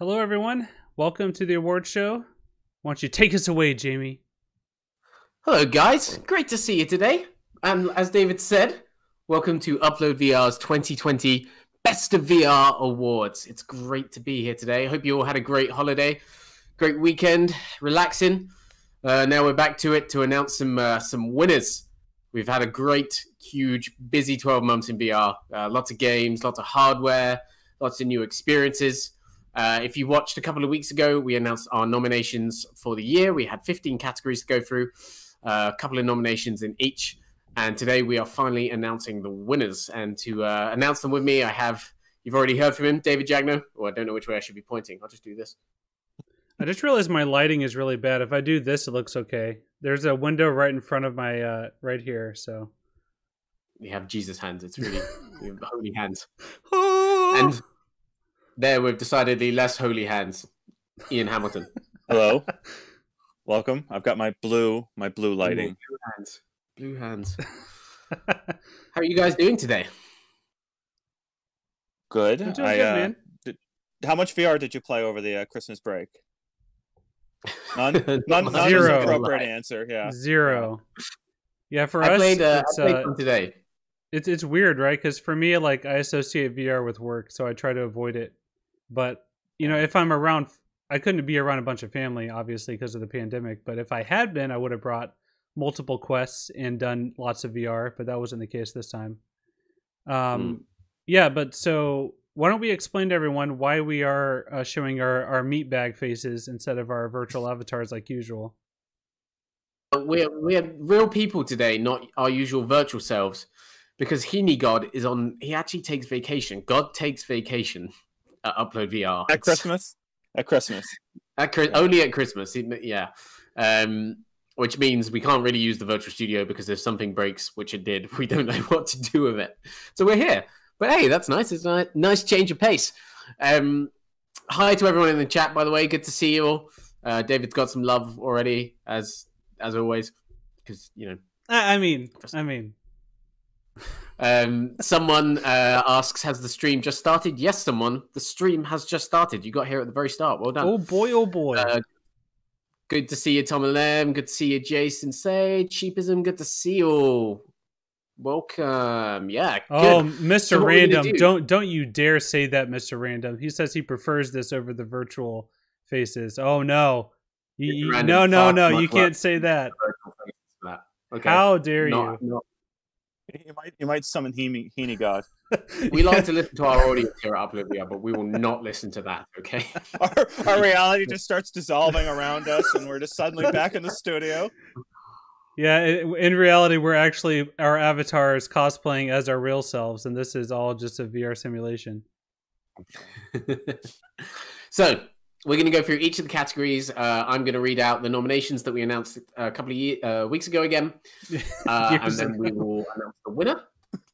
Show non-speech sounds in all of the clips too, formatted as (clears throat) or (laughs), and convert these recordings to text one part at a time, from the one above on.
Hello, everyone. Welcome to the award show. Why don't you take us away, Jamie? Hello, guys. Great to see you today. And as David said, welcome to Upload VR's 2020 Best of VR Awards. It's great to be here today. I hope you all had a great holiday, great weekend, relaxing. Uh, now we're back to it to announce some uh, some winners. We've had a great, huge, busy 12 months in VR. Uh, lots of games, lots of hardware, lots of new experiences. Uh, if you watched a couple of weeks ago, we announced our nominations for the year. We had 15 categories to go through, uh, a couple of nominations in each. And today we are finally announcing the winners. And to uh, announce them with me, I have, you've already heard from him, David Jagneaux. Or oh, I don't know which way I should be pointing. I'll just do this. I just realized my lighting is really bad. If I do this, it looks okay. There's a window right in front of my, uh, right here. So we have Jesus hands. It's really holy hands. (laughs) and there with decidedly less holy hands, Ian Hamilton. (laughs) Hello. Welcome. I've got my blue, my blue lighting. Blue hands. Blue hands. (laughs) How are you guys doing today? Good. I, good, uh, did, how much VR did you play over the uh, Christmas break? None. (laughs) none, none Zero. appropriate answer. Yeah. Zero. Yeah, for I us, played, uh, it's, I played uh, today. It's it's weird, right? Because for me, like I associate VR with work, so I try to avoid it. But you know, if I'm around, I couldn't be around a bunch of family, obviously, because of the pandemic. But if I had been, I would have brought multiple quests and done lots of VR. But that wasn't the case this time. Um, mm. yeah. But so why don't we explain to everyone why we are uh, showing our our meat bag faces instead of our virtual avatars like usual? We're we're real people today, not our usual virtual selves because Heaney God is on. He actually takes vacation. God takes vacation at Upload VR at Christmas. At Christmas. (laughs) At only at Christmas. Yeah. Um, which means we can't really use the virtual studio because if something breaks, which it did, (laughs) we don't know what to do with it. So we're here. But hey, that's nice. It's a nice change of pace. Um, hi to everyone in the chat, by the way. Good to see you all. Uh, David's got some love already, as as always, because you know. I mean, I mean, (laughs) um, someone uh, asks, "Has the stream just started?" Yes, someone. The stream has just started. You got here at the very start. Well done. Oh boy! Oh boy! Uh, good to see you, Tom and Lem. Good to see you, Jason. Say cheapism. Good to see you. Welcome. Yeah. Oh, Mr. So Random, do? don't don't you dare say that, Mr. Random. He says he prefers this over the virtual faces. Oh no. You, no, no, no. You can't say that. Okay. How dare not, you? Not, you might you might summon Heaney, Heaney God. (laughs) we like to listen to our audience here at Oblivion, but we will not listen to that. Okay. (laughs) our, our reality (laughs) just starts dissolving around us, and we're just suddenly back in the studio. Yeah, in reality, we're actually our avatars cosplaying as our real selves, and this is all just a VR simulation. so, we're going to go through each of the categories. Uh, I'm going to read out the nominations that we announced a couple of year, uh, weeks ago again, (laughs) uh, and then we will announce the winner,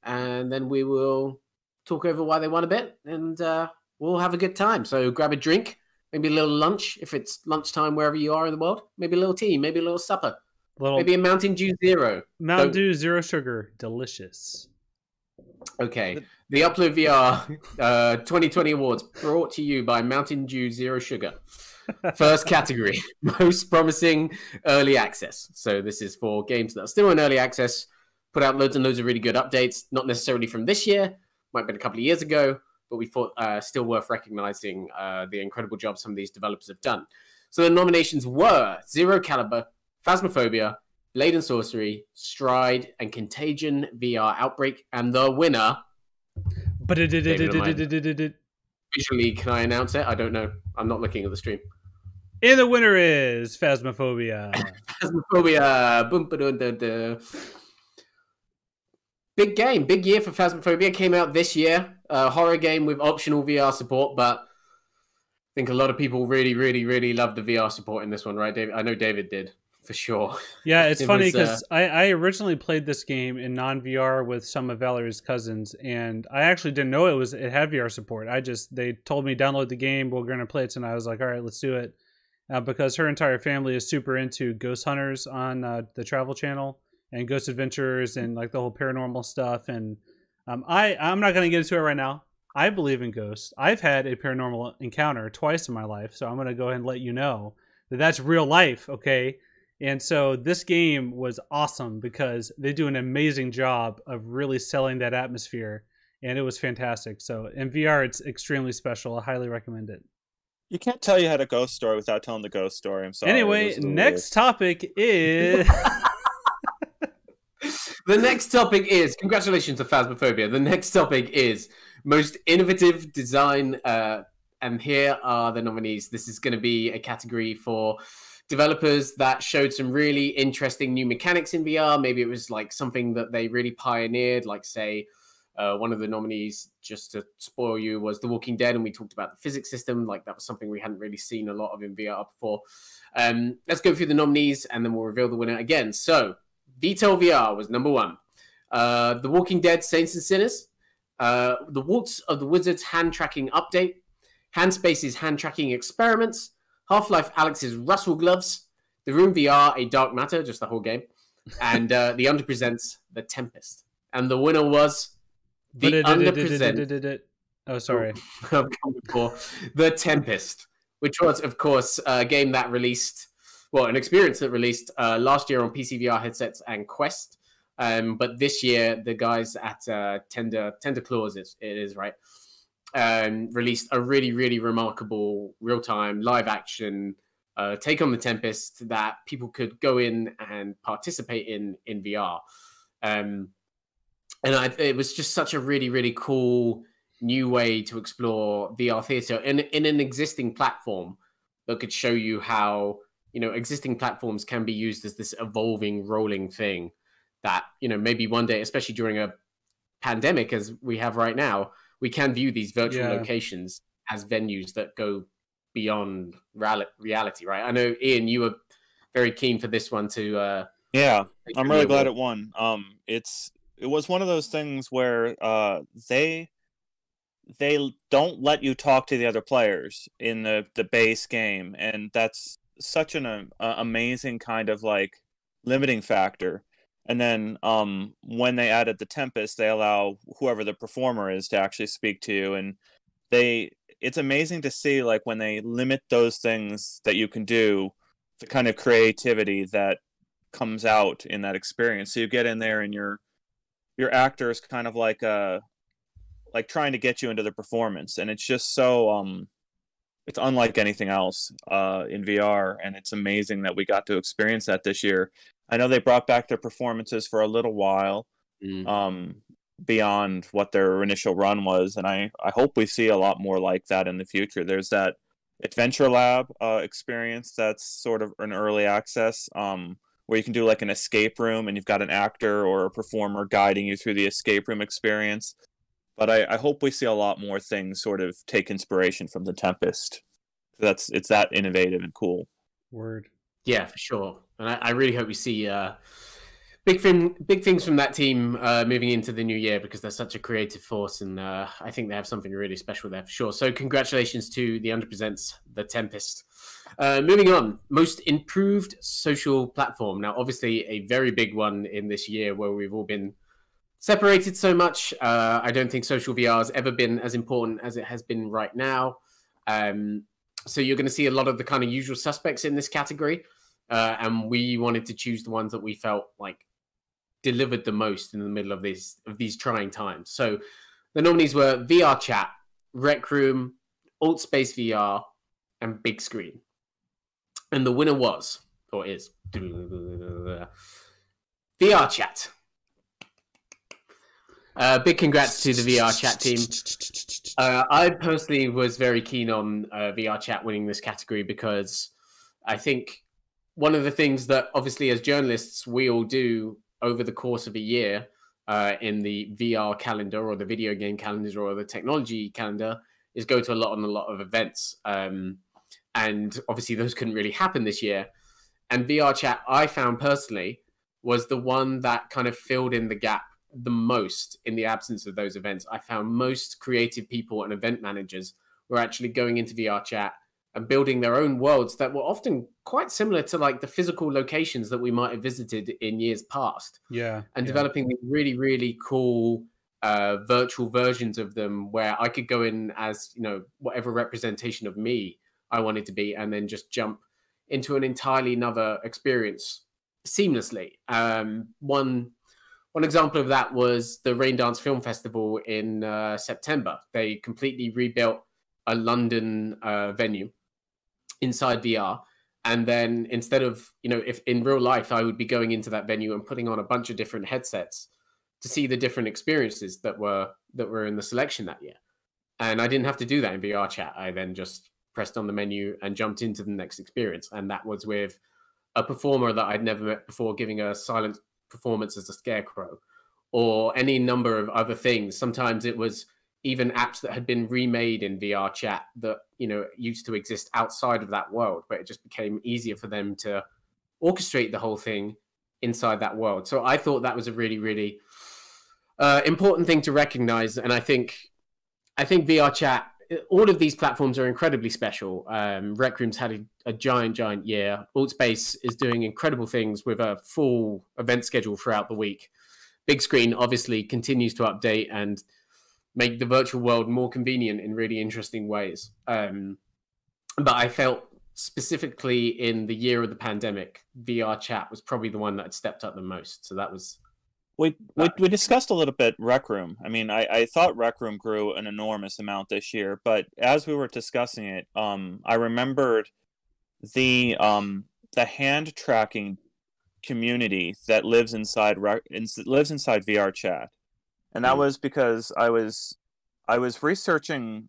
and then we will talk over why they won a bit, and uh, we'll have a good time. So grab a drink, maybe a little lunch if it's lunchtime wherever you are in the world, maybe a little tea, maybe a little supper, little maybe a Mountain Dew Zero. Mountain Dew Zero Sugar, delicious. Okay. The Upload VR uh, 2020 Awards brought to you by Mountain Dew Zero Sugar. First category, (laughs) most promising early access. So this is for games that are still in early access, put out loads and loads of really good updates, not necessarily from this year, might have been a couple of years ago, but we thought uh, still worth recognizing uh, the incredible job some of these developers have done. So the nominations were Zero Caliber, Phasmophobia, Blade and Sorcery, Stride, and Contagion VR Outbreak, and the winner. Visually, can I announce it? I don't know. I'm not looking at the stream. And the winner is Phasmophobia. (laughs) Phasmophobia. Boom, ba, da, da. Big game, big year for Phasmophobia. Came out this year. A horror game with optional VR support, but I think a lot of people really, really, really loved the VR support in this one, right, David? I know David did for sure. (laughs) Yeah, it's it funny because uh... I, I originally played this game in non VR with some of Valerie's cousins, and I actually didn't know it was it had VR support. I just they told me download the game, we're gonna play it tonight. I was like, all right, let's do it, uh, because her entire family is super into Ghost Hunters on uh, the Travel Channel and Ghost Adventures and like the whole paranormal stuff. And um, I I'm not gonna get into it right now. I believe in ghosts. I've had a paranormal encounter twice in my life, so I'm going to go ahead and let you know that that's real life, okay? And so this game was awesome because they do an amazing job of really selling that atmosphere, and it was fantastic. So in VR, it's extremely special. I highly recommend it. You can't tell you had a ghost story without telling the ghost story. I'm sorry. Anyway, next topic is. (laughs) the next topic is congratulations to Phasmophobia. The next topic is most innovative design. Uh, and here are the nominees. This is going to be a category for developers that showed some really interesting new mechanics in VR. Maybe it was like something that they really pioneered, like say uh, one of the nominees, just to spoil you, was The Walking Dead, and we talked about the physics system. Like that was something we hadn't really seen a lot of in VR before. Um, let's go through the nominees, and then we'll reveal the winner again. So, VTOL VR was number one. Uh, the Walking Dead: Saints and Sinners, uh, the Waltz of the Wizards hand tracking update, *Hand Handspace's hand tracking experiments, Half Life Alyx's Russell gloves, The Room VR: A Dark Matter, just the whole game, (laughs) and uh, the Under Presents The Tempest. And the winner was the Under Present. Oh, sorry. (laughs) the Tempest, which was, of course, a game that released, well, an experience that released uh, last year on PC VR headsets and Quest. Um, but this year, the guys at uh, Tender Tender Claws, it is right, um, released a really, really remarkable real time live action uh, take on the Tempest that people could go in and participate in in VR. Um, and I, it was just such a really really cool new way to explore VR theater in in an existing platform that could show you how you know existing platforms can be used as this evolving rolling thing that you know maybe one day especially during a pandemic as we have right now we can view these virtual yeah. locations as venues that go beyond reality right i know ian you were very keen for this one to uh yeah i'm really glad it won um it's it was one of those things where uh, they they don't let you talk to the other players in the the base game, and that's such an uh, amazing kind of like limiting factor. And then um, when they added the Tempest, they allow whoever the performer is to actually speak to you, and they it's amazing to see like when they limit those things that you can do, the kind of creativity that comes out in that experience. So you get in there and you're your actor is kind of like uh like trying to get you into the performance and it's just so um it's unlike anything else uh in VR and it's amazing that we got to experience that this year. I know they brought back their performances for a little while mm. um beyond what their initial run was and I I hope we see a lot more like that in the future. There's that Adventure Lab uh experience that's sort of an early access um where you can do like an escape room and you've got an actor or a performer guiding you through the escape room experience. But I, I hope we see a lot more things sort of take inspiration from the Tempest. That's it's that innovative and cool. Word. Yeah, for sure. And I, I really hope we see uh, big thing, big things from that team uh, moving into the new year because they're such a creative force, and uh, I think they have something really special there for sure. So congratulations to the Under Presents, the Tempest. Uh, moving on, most improved social platform. Now, obviously, a very big one in this year where we've all been separated so much. Uh, I don't think social VR has ever been as important as it has been right now. Um, so you're going to see a lot of the kind of usual suspects in this category, uh, and we wanted to choose the ones that we felt like delivered the most in the middle of these of these trying times. So the nominees were VR Chat, Rec Room, Alt Space VR, and Big Screen. And the winner was, or is, VR Chat. Uh, big congrats to the VR Chat team. Uh, I personally was very keen on uh, VR Chat winning this category because I think one of the things that, obviously, as journalists, we all do over the course of a year uh, in the VR calendar or the video game calendar or the technology calendar is go to a lot on a lot of events. Um, and obviously those couldn't really happen this year. And VR chat, I found personally, was the one that kind of filled in the gap the most in the absence of those events. I found most creative people and event managers were actually going into VR chat and building their own worlds that were often quite similar to like the physical locations that we might have visited in years past. Yeah. And yeah. developing these really, really cool uh, virtual versions of them where I could go in as you know whatever representation of me I wanted to be, and then just jump into an entirely another experience seamlessly. Um, one one example of that was the Raindance Film Festival in uh, September. They completely rebuilt a London uh, venue inside VR. And then instead of, you know, if in real life I would be going into that venue and putting on a bunch of different headsets to see the different experiences that were that were in the selection that year. And I didn't have to do that in VR chat. I then just pressed on the menu and jumped into the next experience. And that was with a performer that I'd never met before giving a silent performance as a scarecrow or any number of other things. Sometimes it was even apps that had been remade in VR chat that you know used to exist outside of that world, but it just became easier for them to orchestrate the whole thing inside that world. So I thought that was a really, really uh, important thing to recognize, and I think I think VR chat. All of these platforms are incredibly special. Um, Rec Room's had a, a giant, giant year. Altspace is doing incredible things with a full event schedule throughout the week. Big Screen obviously continues to update and make the virtual world more convenient in really interesting ways. Um, but I felt specifically in the year of the pandemic, VR chat was probably the one that had stepped up the most. So that was. We, we, we discussed a little bit Rec Room. I mean, I, I thought Rec Room grew an enormous amount this year, but as we were discussing it, um, I remembered the um, the hand tracking community that lives inside lives inside VR chat, and that mm. was because I was I was researching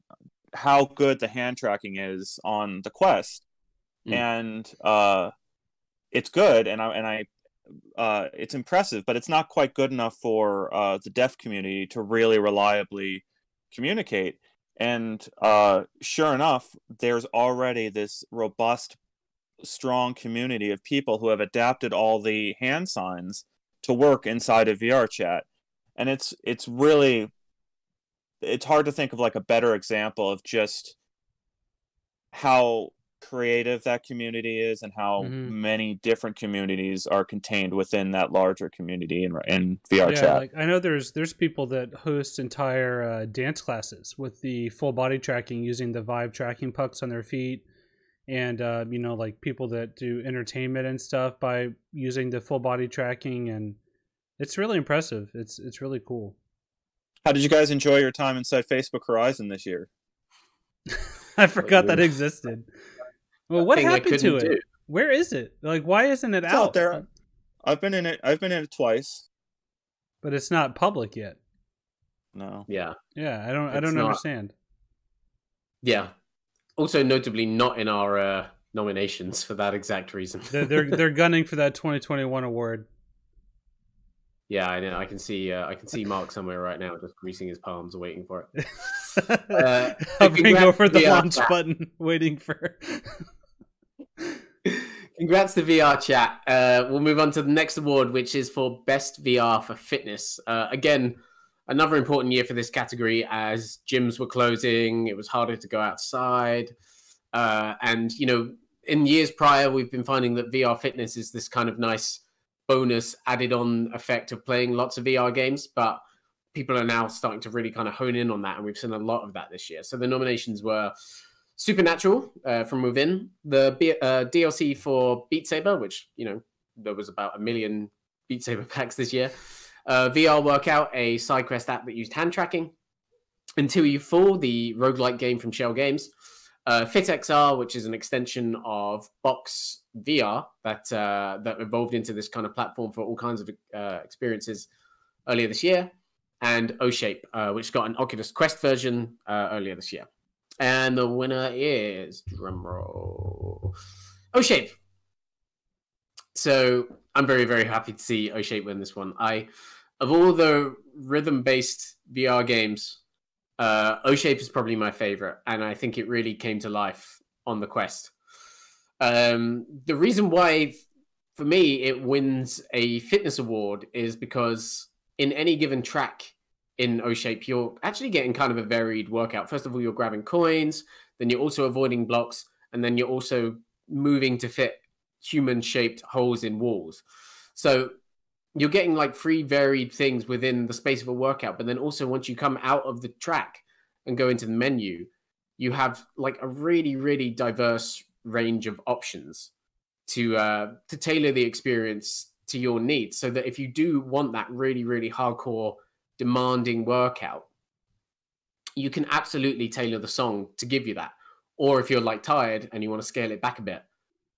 how good the hand tracking is on the Quest, mm. and uh, it's good, and I and I uh, it's impressive, but it's not quite good enough for uh, the deaf community to really reliably communicate. And uh, sure enough, there's already this robust strong community of people who have adapted all the hand signs to work inside of VR chat. And it's it's really it's hard to think of like a better example of just how creative that community is and how mm-hmm. many different communities are contained within that larger community in, in VR yeah, chat. Like I know there's there's people that host entire uh, dance classes with the full body tracking using the Vive tracking pucks on their feet and uh, you know like people that do entertainment and stuff by using the full body tracking and it's really impressive. It's it's really cool. How did you guys enjoy your time inside facebook horizon this year? (laughs) I forgot that existed. Well what happened to it? do. where is it? Like why isn't it it's out? out? there. I've been in it i've been in it twice. But it's not public yet. No. Yeah. Yeah i don't it's i don't not... understand. Yeah. Also notably not in our uh, nominations for that exact reason. they're, they're, (laughs) they're gunning for that 2021 award. Yeah, I know. I can see. Uh, I can see Mark somewhere right now, just greasing his palms, waiting for it. (laughs) uh, Hovering over the, the launch button, waiting for. (laughs) Congrats to VR chat. Uh, we'll move on to the next award, which is for best VR for fitness. Uh, again, another important year for this category as gyms were closing. It was harder to go outside. Uh, and, you know, in years prior, we've been finding that VR fitness is this kind of nice bonus added on effect of playing lots of VR games. But people are now starting to really kind of hone in on that. And we've seen a lot of that this year. So the nominations were Supernatural uh, from Within, the B- uh, DLC for Beat Saber, which, you know, there was about a million Beat Saber (laughs) packs this year. Uh, VR Workout, a side quest app that used hand tracking. Until You Fall, the roguelike game from Schell Games. Uh, FitXR, which is an extension of Box VR that uh, that evolved into this kind of platform for all kinds of uh, experiences earlier this year, and OhShape, uh, which got an Oculus Quest version uh, earlier this year. And the winner is drumroll OhShape. So I'm very very happy to see OhShape win this one. I of all the rhythm based VR games, uh, shape is probably my favorite, and I think it really came to life on the Quest. Um, the reason why, for me, it wins a fitness award is because in any given track in OhShape, you're actually getting kind of a varied workout. First of all, you're grabbing coins, then you're also avoiding blocks, and then you're also moving to fit human shaped holes in walls. So you're getting like three varied things within the space of a workout. But then also once you come out of the track and go into the menu, you have like a really, really diverse range of options to uh, to tailor the experience to your needs. So that if you do want that really, really hardcore, demanding workout, you can absolutely tailor the song to give you that. Or if you're like tired and you want to scale it back a bit,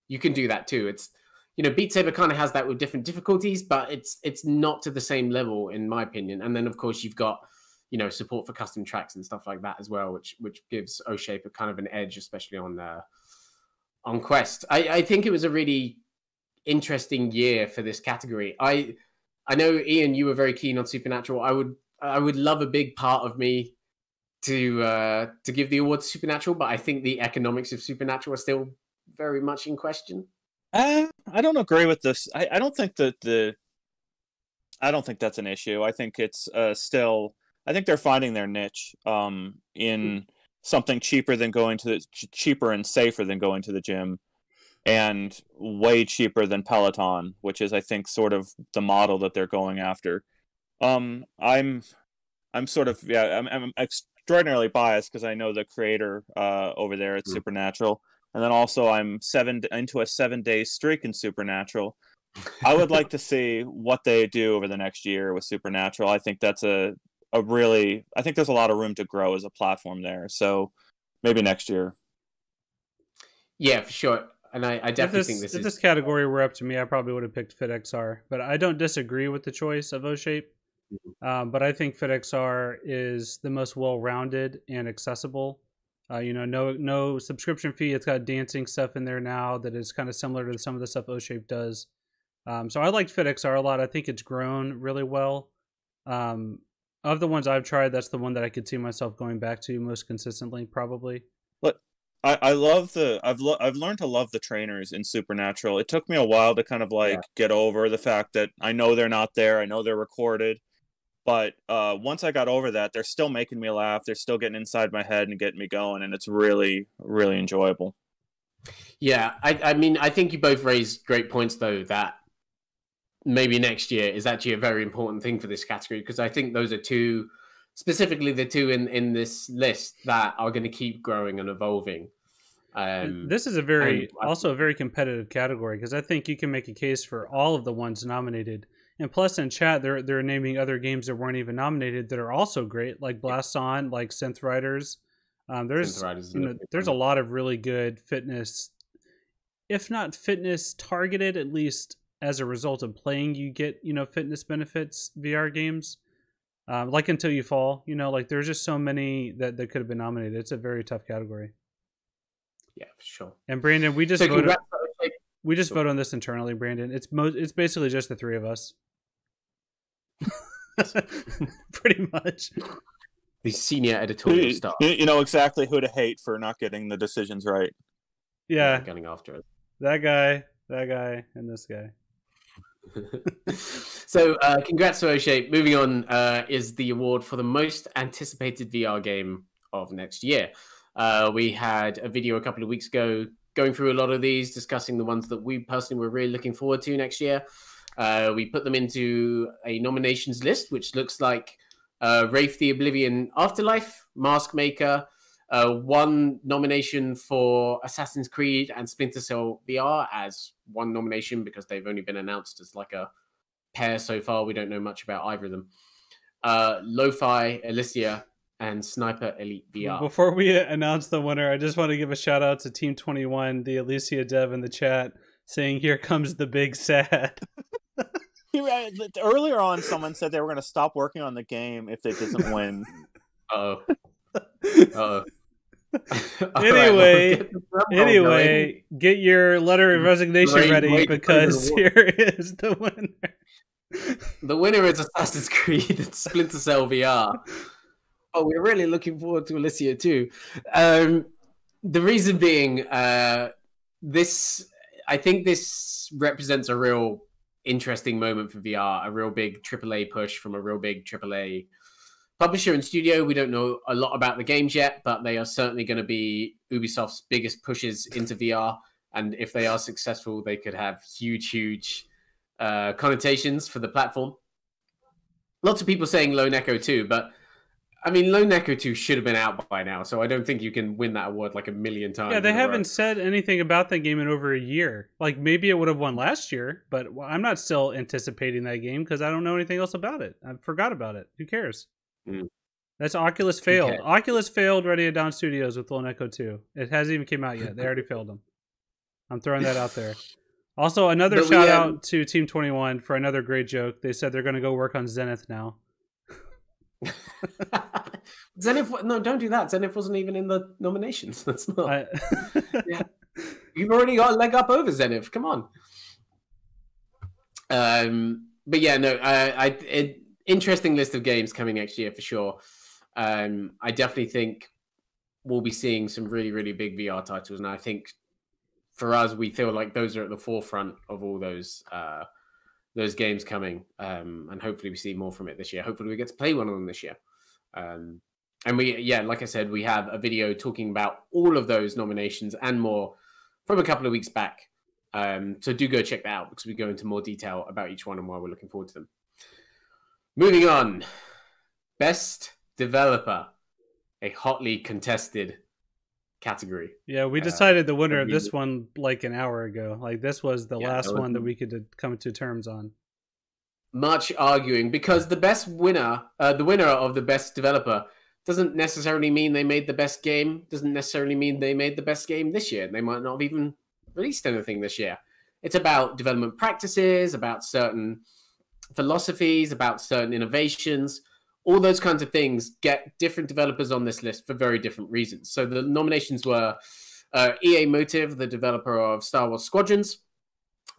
you can do that too. It's you know, Beat Saber kind of has that with different difficulties, but it's it's not to the same level in my opinion. And then of course you've got you know support for custom tracks and stuff like that as well, which which gives OhShape a kind of an edge, especially on uh, on Quest. I, I think it was a really interesting year for this category. I I know Ian, you were very keen on Supernatural. I would I would love a big part of me to uh, to give the award to Supernatural, but I think the economics of Supernatural are still very much in question. Uh, I don't agree with this. I, I don't think that the. I don't think that's an issue. I think it's uh, still. I think they're finding their niche um, in something cheaper than going to the cheaper and safer than going to the gym, and way cheaper than Peloton, which is I think sort of the model that they're going after. Um, I'm, I'm sort of yeah, I'm, I'm extraordinarily biased because I know the creator uh, over there at mm. Supernatural and then also I'm seven into a seven day streak in Supernatural. I would like to (laughs) see what they do over the next year with Supernatural. I think that's a a really I think there's a lot of room to grow as a platform there. So maybe next year. Yeah, for sure. And I, I definitely this, think this if is... this category were up to me, I probably would have picked FitXR. But I don't disagree with the choice of OhShape. Mm-hmm. Um, but I think FitXR is the most well-rounded and accessible uh, you know, no no subscription fee. It's got dancing stuff in there now that is kind of similar to some of the stuff OhShape does. Um, so I liked FitXR a lot. I think it's grown really well. Um, of the ones I've tried, that's the one that I could see myself going back to most consistently, probably. But I, I love the I've lo- I've learned to love the trainers in Supernatural. It took me a while to kind of like yeah. get over the fact that I know they're not there. I know they're recorded. But uh, once I got over that, they're still making me laugh. They're still getting inside my head and getting me going, and it's really, really enjoyable. Yeah, I, I mean, I think you both raised great points, though, that maybe next year is actually a very important thing for this category because I think those are two, specifically the two in, in this list that are going to keep growing and evolving. Um, this is a very, also a very competitive category because I think you can make a case for all of the ones nominated and plus, in chat, they're they're naming other games that weren't even nominated that are also great, like Blaston, like Synth Riders. Um, there's you know, there's a lot of really good fitness, if not fitness targeted, at least as a result of playing, you get you know fitness benefits VR games. Um, like Until You Fall, you know, like there's just so many that, that could have been nominated. It's a very tough category. Yeah, for sure. And Brandon, we just so voted. We just vote on this internally, Brandon. It's mo- It's basically just the three of us. (laughs) Pretty much. The senior editorial staff. You know exactly who to hate for not getting the decisions right. Yeah. Getting after it. That guy, that guy, and this guy. (laughs) so, uh, congrats to OhShape. Moving on uh, is the award for the most anticipated VR game of next year. Uh, we had a video a couple of weeks ago going through a lot of these, discussing the ones that we personally were really looking forward to next year. Uh, we put them into a nominations list, which looks like uh, Wraith the Oblivion Afterlife, Mask Maker, uh, one nomination for Assassin's Creed and Splinter Cell VR as one nomination because they've only been announced as like a pair so far. We don't know much about either of them. Uh, Lo-Fi, Elysia, and Sniper Elite VR. Before we announce the winner, I just want to give a shout out to Team 21, the Elysia dev in the chat, saying, Here comes the big sad. (laughs) Earlier on, someone said they were going to stop working on the game if they didn't (laughs) win. oh. (laughs) oh. (laughs) anyway, right, anyway, get your letter of resignation great, ready great because here is the winner. The winner is Assassin's Creed and Splinter Cell VR. Oh, we're really looking forward to Elysia too. Um, the reason being, uh, this I think this represents a real interesting moment for VR, a real big AAA push from a real big AAA publisher and studio. We don't know a lot about the games yet, but they are certainly going to be Ubisoft's biggest pushes into VR. And if they are successful, they could have huge, huge uh, connotations for the platform. Lots of people saying Lone Echo 2, but I mean, Lone Echo 2 should have been out by now, so I don't think you can win that award like a million times. Yeah, they haven't said anything about that game in over a year. Like maybe it would have won last year, but I'm not still anticipating that game because I don't know anything else about it. I forgot about it. Who cares? Mm. That's Oculus failed. cares? Oculus failed Ready at Dawn Studios with Lone Echo 2. It hasn't even came out yet. They already failed them. I'm throwing that out there. Also, another But we, shout um, out to Team 21 for another great joke. They said they're going to go work on Zenith now. (laughs) Zenith, no, don't do that. Zenith wasn't even in the nominations. (laughs) That's not. I, (laughs) Yeah. You've already got a leg up over Zenith. Come on. Um, but yeah, no, I, I it, interesting list of games coming next year for sure. Um, I definitely think we'll be seeing some really, really big VR titles, and I think for us, we feel like those are at the forefront of all those uh, those games coming, um, and hopefully we see more from it this year. Hopefully we get to play one of them this year. Um, and we, yeah, like I said, we have a video talking about all of those nominations and more from a couple of weeks back. Um, so do go check that out because we go into more detail about each one and why we're looking forward to them. Moving on, best developer, a hotly contested category. yeah, we Uh, decided the winner of this one like an hour ago. Like this was the Yeah, last that was- one that we could uh, come to terms on. Much arguing because the best winner, uh, the winner of the best developer, doesn't necessarily mean they made the best game. Doesn't necessarily mean they made the best game this year. They might not have even released anything this year. It's about development practices, about certain philosophies, about certain innovations. All those kinds of things get different developers on this list for very different reasons. So the nominations were uh, EA Motive, the developer of Star Wars Squadrons,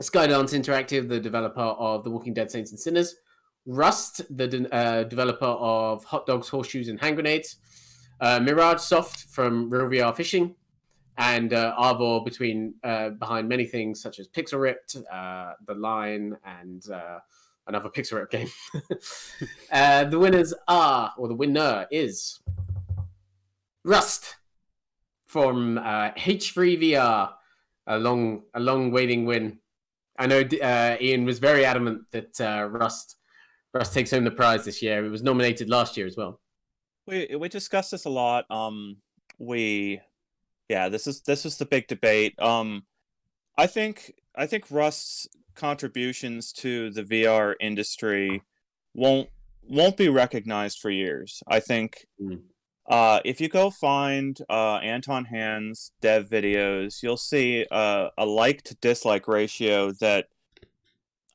Skydance Interactive, the developer of The Walking Dead Saints and Sinners, Rust, the de- uh, developer of Hot Dogs, Horseshoes, and Hand Grenades, uh, Mirage Soft from Real VR Fishing, and uh, between uh, behind many things such as Pixel Ripped, uh, The Line, and uh, another Pixar game. (laughs) uh, the winners are, or the winner is, Rust from uh, H3VR. A long, a long waiting win. I know uh, Ian was very adamant that uh, Rust, Rust takes home the prize this year. It was nominated last year as well. we we discussed this a lot um we yeah this is this is the big debate um i think i think rust's contributions to the vr industry won't won't be recognized for years i think Mm. uh if you go find uh anton hand's dev videos you'll see uh, a like to dislike ratio that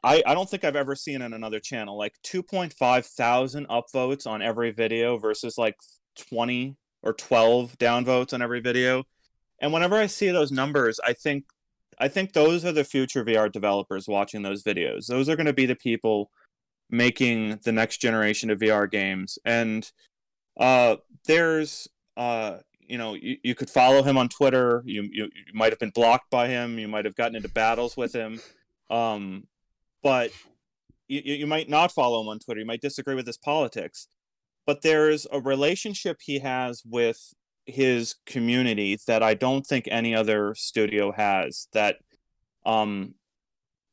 I, I don't think I've ever seen in another channel like 2.5 thousand upvotes on every video versus like 20 or 12 downvotes on every video. And whenever I see those numbers, I think I think those are the future VR developers watching those videos. Those are going to be the people making the next generation of VR games. And uh, there's uh, you know you, you could follow him on Twitter. You, you you might have been blocked by him. You might have gotten into battles with him. Um, but you, you you might not follow him on Twitter. You might disagree with his politics. But there's a relationship he has with his community that I don't think any other studio has. That, um,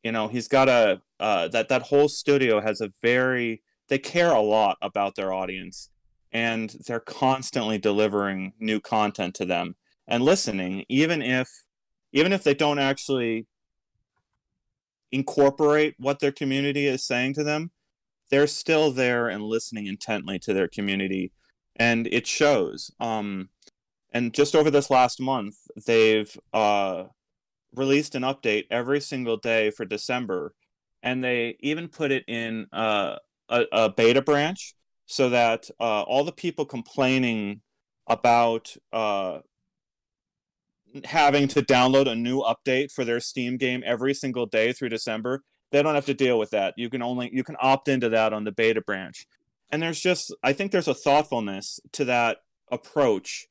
you know, he's got a uh, that that whole studio has a very they care a lot about their audience, and they're constantly delivering new content to them and listening, even if even if they don't actually incorporate what their community is saying to them, they're still there and listening intently to their community, and it shows. Um, and just over this last month, they've uh, released an update every single day for December, and they even put it in uh, a, a beta branch so that uh, all the people complaining about uh, having to download a new update for their Steam game every single day through December, they don't have to deal with that. You can only you can opt into that on the beta branch. And there's just I think there's a thoughtfulness to that approach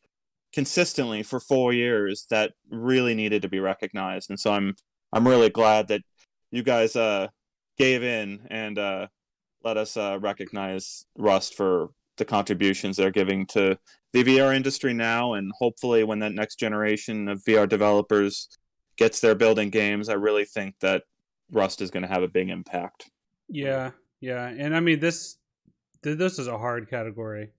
consistently for 4 years that really needed to be recognized. And so I'm I'm really glad that you guys uh gave in and uh let us uh recognize Rust for the contributions they're giving to the VR industry now, and hopefully, when that next generation of VR developers gets their building games, I really think that Rust is going to have a big impact. Yeah, yeah, and I mean this this is a hard category.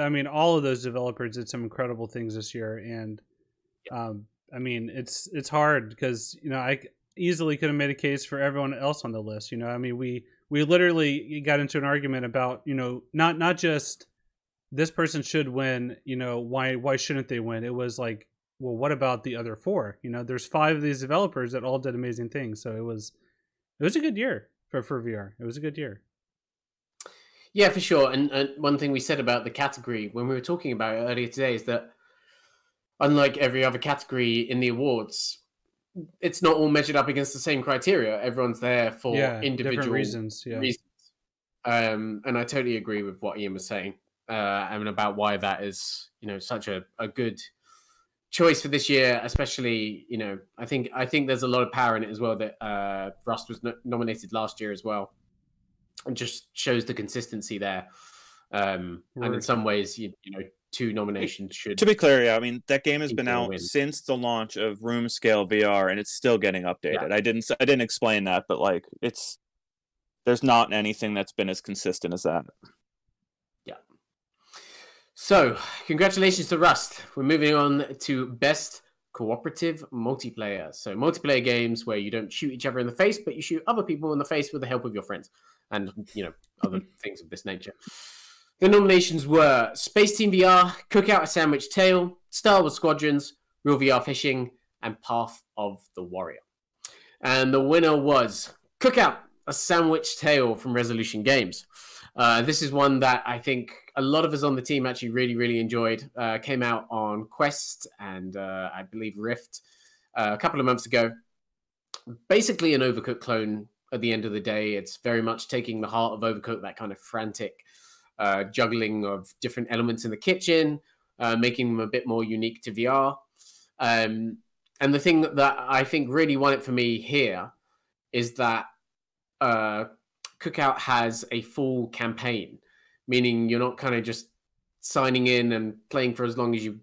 I mean, all of those developers did some incredible things this year, and um, I mean, it's it's hard because you know I easily could have made a case for everyone else on the list. You know, I mean, we we literally got into an argument about you know not not just this person should win. You know, why why shouldn't they win? It was like, well, what about the other four? You know, there's five of these developers that all did amazing things. So it was it was a good year for for VR. It was a good year. Yeah, for sure. And, and one thing we said about the category when we were talking about it earlier today is that unlike every other category in the awards, it's not all measured up against the same criteria. Everyone's there for yeah, individual reasons. Yeah. reasons. Um, and I totally agree with what Ian was saying, uh, and about why that is, you know, such a, a good choice for this year. Especially, you know, I think I think there's a lot of power in it as well. That uh, Rust was no- nominated last year as well, and just shows the consistency there. Um, and in some ways, you, you know, two nominations should. To be clear, yeah, I mean that game has been out win. since the launch of Room Scale VR, and it's still getting updated. Yeah. I didn't I didn't explain that, but like it's there's not anything that's been as consistent as that. Yeah. So congratulations to Rust. We're moving on to best cooperative multiplayer. So multiplayer games where you don't shoot each other in the face, but you shoot other people in the face with the help of your friends, and you know other (laughs) things of this nature. The nominations were Space Team VR, Cookout a Sandwich Tale, Star Wars Squadrons, Real VR Fishing, and Path of the Warrior. And the winner was Cookout a Sandwich Tale from Resolution Games. Uh, this is one that I think a lot of us on the team actually really, really enjoyed. Uh, came out on Quest and uh, I believe Rift uh, a couple of months ago. Basically, an Overcooked clone at the end of the day. It's very much taking the heart of Overcooked, that kind of frantic uh, juggling of different elements in the kitchen, uh, making them a bit more unique to VR. Um, and the thing that I think really won it for me here is that uh, Cookout has a full campaign, meaning you're not kind of just signing in and playing for as long as you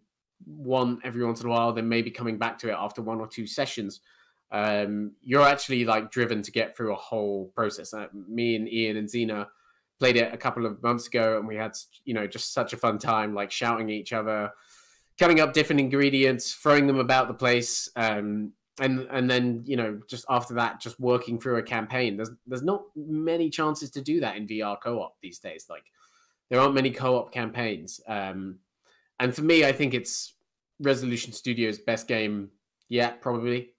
want every once in a while, then maybe coming back to it after one or two sessions. Um, you're actually like driven to get through a whole process. Uh, me and Ian and Xena played it a couple of months ago and we had you know just such a fun time like shouting at each other coming up different ingredients throwing them about the place um, and and then you know just after that just working through a campaign. There's there's not many chances to do that in VR co-op these days. Like there aren't many co-op campaigns. Um, and for me I think it's Resolution Studios best game yet probably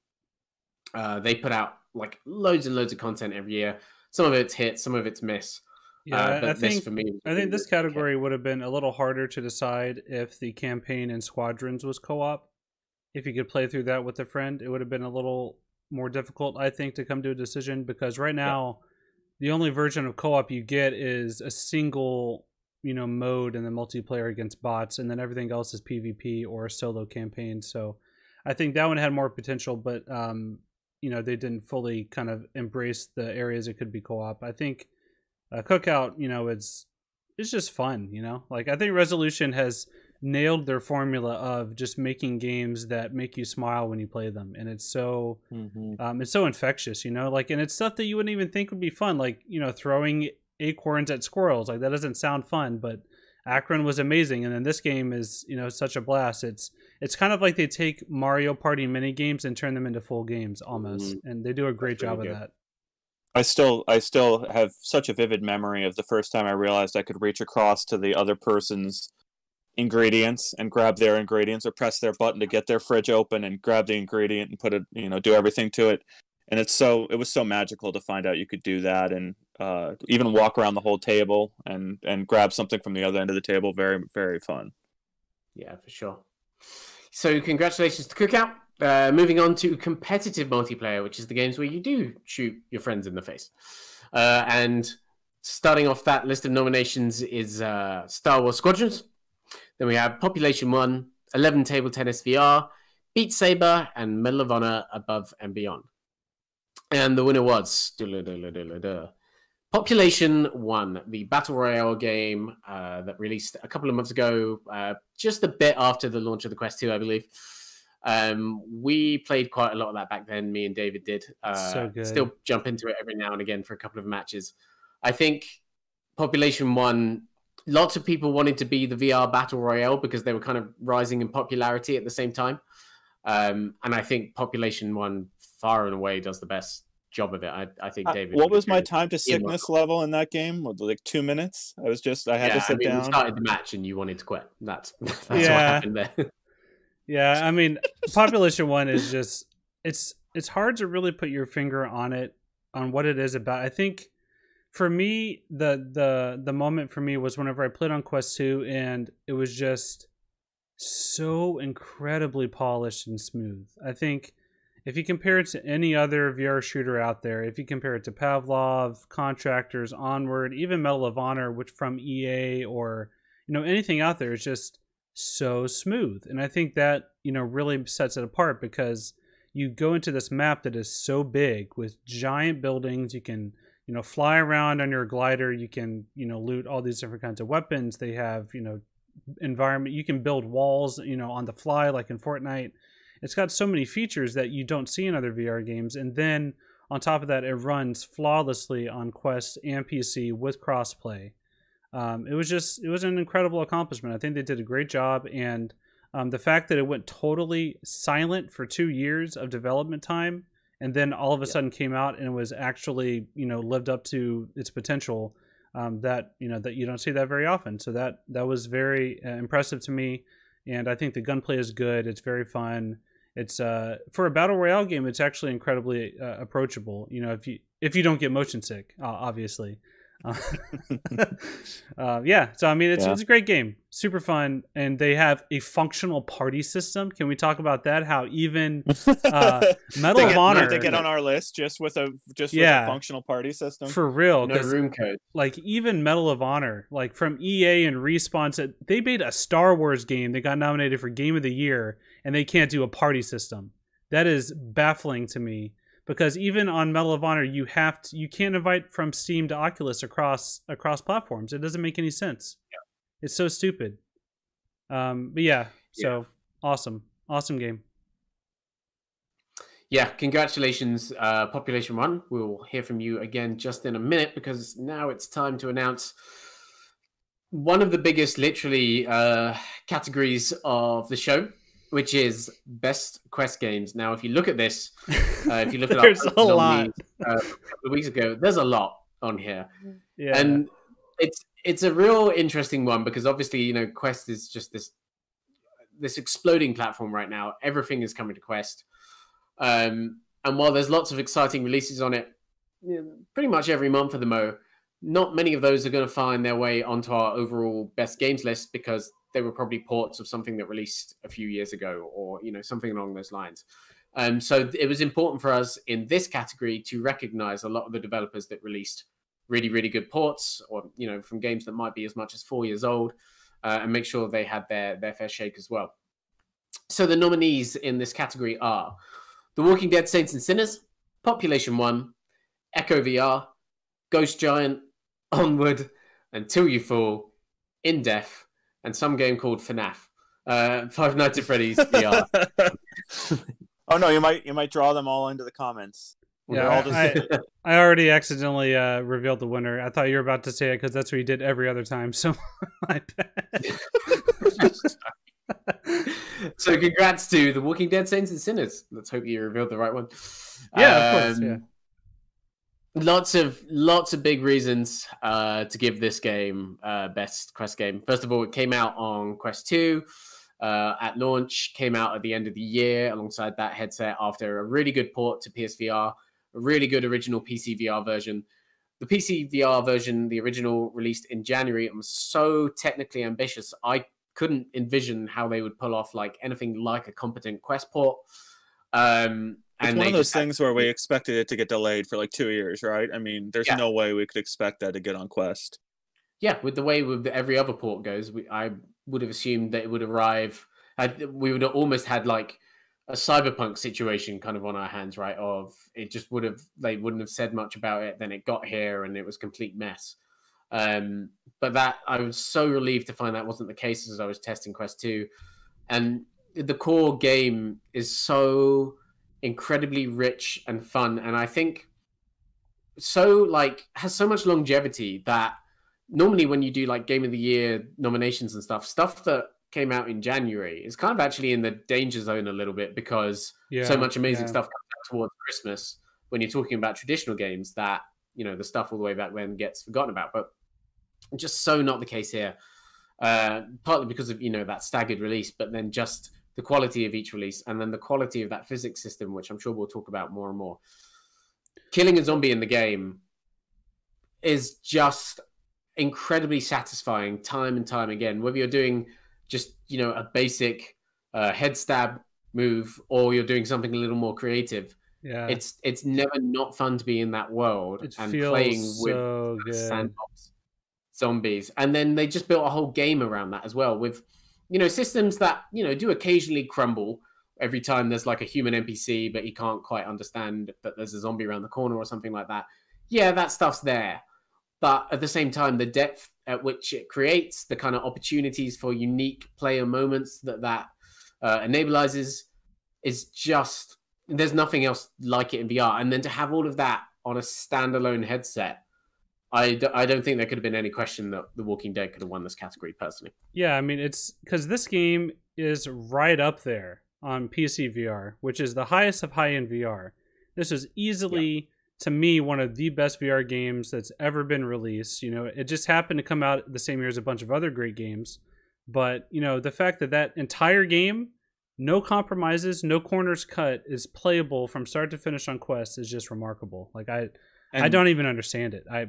uh, they put out like loads and loads of content every year some of it's hit some of it's miss yeah, uh, I think for me, I think this category would have been a little harder to decide if the campaign in Squadrons was co-op. If you could play through that with a friend, it would have been a little more difficult, I think, to come to a decision because right now, yeah. the only version of co-op you get is a single, you know, mode and the multiplayer against bots, and then everything else is PvP or solo campaign. So, I think that one had more potential, but um, you know, they didn't fully kind of embrace the areas it could be co-op. I think uh, cookout you know it's it's just fun you know like i think resolution has nailed their formula of just making games that make you smile when you play them and it's so mm-hmm. um, it's so infectious you know like and it's stuff that you wouldn't even think would be fun like you know throwing acorns at squirrels like that doesn't sound fun but Acron was amazing and then this game is you know such a blast it's it's kind of like they take mario party mini games and turn them into full games almost mm-hmm. and they do a great job of that. I still I still have such a vivid memory of the first time I realized I could reach across to the other person's ingredients and grab their ingredients or press their button to get their fridge open and grab the ingredient and put it you know do everything to it. And it's so it was so magical to find out you could do that and uh, even walk around the whole table and and grab something from the other end of the table. Very very fun. Yeah for sure so congratulations to cookout uh, moving on to competitive multiplayer, which is the games where you do shoot your friends in the face. Uh, and starting off that list of nominations is uh, Star Wars Squadrons. Then we have Population One, Eleven Table Tennis VR, Beat Saber, and Medal of Honor Above and Beyond. And the winner was Population One, the battle royale game uh, that released a couple of months ago, uh, just a bit after the launch of the Quest 2, I believe. Um, we played quite a lot of that back then. Me and David did. Uh, So good. Still jump into it every now and again for a couple of matches. I think Population One. Lots of people wanted to be the VR battle royale because they were kind of rising in popularity at the same time. Um, and I think Population One far and away does the best job of it. I, I think Uh, David. what was my time to sickness level in that game? Like two minutes? I was just I had Yeah, to sit I mean, down. We started the match and you wanted to quit. That's (laughs) that's Yeah. what happened there. Yeah, (laughs) I mean, population one is just it's it's hard to really put your finger on it on what it is about. I think for me the the the moment for me was whenever I played on Quest 2 and it was just so incredibly polished and smooth. I think if you compare it to any other VR shooter out there, if you compare it to Pavlov, Contractors, Onward, even Medal of Honor, which from EA or you know anything out there is just so smooth. And I think that, you know, really sets it apart because you go into this map that is so big with giant buildings, you can, you know, fly around on your glider, you can, you know, loot all these different kinds of weapons. They have, you know, environment you can build walls, you know, on the fly like in Fortnite. It's got so many features that you don't see in other VR games and then on top of that it runs flawlessly on Quest and PC with crossplay um, it was just it was an incredible accomplishment. I think they did a great job, and um, the fact that it went totally silent for two years of development time, and then all of a Yeah. sudden came out and was actually you know lived up to its potential. Um, that you know that you don't see that very often. So that that was very uh, impressive to me, and I think the gunplay is good. It's very fun. It's uh, for a battle royale game. It's actually incredibly uh, approachable. You know, if you if you don't get motion sick, uh, obviously. Uh, (laughs) uh, yeah, so I mean, it's Yeah. it's a great game, super fun, and they have a functional party system. Can we talk about that? How even (laughs) uh, Medal they of Honor They get on our list just with a just Yeah. with a functional party system. for real, No 'cause, room code. like even Medal of Honor, like from EA and Respawn, said they made a Star Wars game that got nominated for Game of the Year, and they can't do a party system. That is baffling to me because even on Medal of Honor, you have to you can't invite from Steam to Oculus across across platforms. It doesn't make any sense. It's so stupid. Um, but yeah, so awesome, awesome game. Yeah, congratulations, uh, Population One. We'll hear from you again just in a minute because now it's time to announce one of the biggest, literally, uh, categories of the show, which is best quest games. Now, if you look at this, (laughs) uh, if you look at There's our a lot. uh, a couple of weeks ago, there's a lot on here. Yeah, and it's it's a real interesting one because obviously you know quest is just this this exploding platform right now everything is coming to quest um and while there's lots of exciting releases on it you know, pretty much every month for the mo not many of those are going to find their way onto our overall best games list because they were probably ports of something that released a few years ago or you know something along those lines. Um, so it was important for us in this category to recognize a lot of the developers that released really really good ports or you know from games that might be as much as four years old uh, and make sure they had their their fair shake as well. So the nominees in this category are the walking dead saints and sinners population one echo vr ghost giant onward until you fall in death and some game called FNAF. Uh, Five Nights at Freddy's VR. (laughs) (laughs) oh no, you might you might draw them all into the comments. Yeah, all just- I- (laughs) I already accidentally uh, revealed the winner. I thought you were about to say it because that's what you did every other time. So my bad. so congrats to the Walking Dead Saints and Sinners. Let's hope you revealed the right one. Yeah, of course, yeah. Lots of lots of big reasons uh, to give this game uh, best Quest game. First of all, it came out on Quest Two uh, at launch. Came out at the end of the year alongside that headset after a really good port to PSVR, a really good original PC VR version. The PC VR version, the original, released in January, and was so technically ambitious. I couldn't envision how they would pull off like anything like a competent Quest port. Um, It's and one of those things where we expected it to get delayed for like two years, right? I mean, there's Yeah. no way we could expect that to get on Quest. yeah, with the way with every other port goes, we, I would have assumed that it would arrive. Had, we would have almost had like a cyberpunk situation kind of on our hands, right? Of it just would have they wouldn't have said much about it. Then it got here and it was complete mess. Um, but that I was so relieved to find that wasn't the case as I was testing Quest Two, and the core game is so incredibly rich and fun, and I think so like has so much longevity that normally when you do like game of the year nominations and stuff, stuff that came out in January is kind of actually in the danger zone a little bit because Yeah, so much amazing yeah. stuff comes out towards Christmas when you're talking about traditional games that you know the stuff all the way back when gets forgotten about. But just so not the case here. Uh, partly because of you know that staggered release, but then just the quality of each release, and then the quality of that physics system, which I'm sure we'll talk about more and more. Killing a zombie in the game is just incredibly satisfying time and time again. Whether you're doing just you know a basic uh, head stab move or you're doing something a little more creative, Yeah, it's it's never not fun to be in that world it and playing with so good. sandbox zombies and then they just built a whole game around that as well with you know systems that you know do occasionally crumble every time there's like a human npc but he can't quite understand that there's a zombie around the corner or something like that yeah that stuff's there but at the same time the depth at which it creates the kind of opportunities for unique player moments that that uh, enablizes is just there's nothing else like it in VR. And then to have all of that on a standalone headset, I, d- I don't think there could have been any question that The Walking Dead could have won this category personally. Yeah, I mean it's because this game is right up there on PC VR, which is the highest of high end VR. This is easily to me one of the best VR games that's ever been released. You know, it just happened to come out the same year as a bunch of other great games, but you know the fact that that entire game, no compromises, no corners cut, is playable from start to finish on Quest is just remarkable. Like I, I don't even understand it. I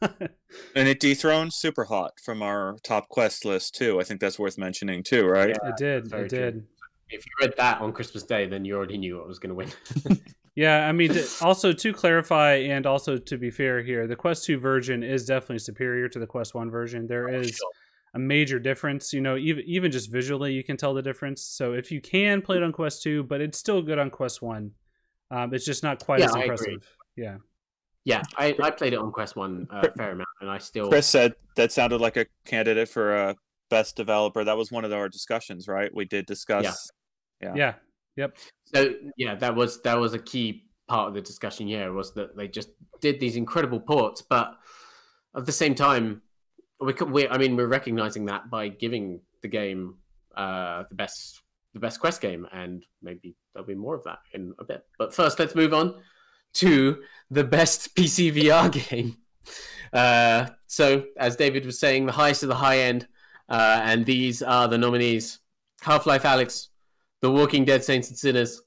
(laughs) And it dethroned Super Hot from our top quest list too. I think that's worth mentioning too, right? Yeah. it did, very it true. did. If you read that on Christmas Day, then you already knew what was going to win. (laughs) Yeah, I mean, also to clarify and also to be fair here, the Quest 2 version is definitely superior to the Quest 1 version. There is Sure. a major difference, you know, even even just visually you can tell the difference. So if you can play it on Quest 2, but it's still good on Quest 1. Um, it's just not quite Yeah, as I agree. impressive. Yeah. Yeah, I, I played it on Quest 1 uh, a fair amount, and I still. Chris said that sounded like a candidate for a best developer. That was one of our discussions, right? We did discuss. Yeah. Yeah. Yep. So yeah, that was that was a key part of the discussion. Yeah, was that they just did these incredible ports, but at the same time, we could, we I mean we're recognizing that by giving the game uh, the best the best quest game, and maybe there'll be more of that in a bit. But first, let's move on to the best (laughs) PC VR game. Uh, so, as David was saying, the highest of the high end, uh, and these are the nominees: Half Life Alyx, The Walking Dead: Saints and Sinners,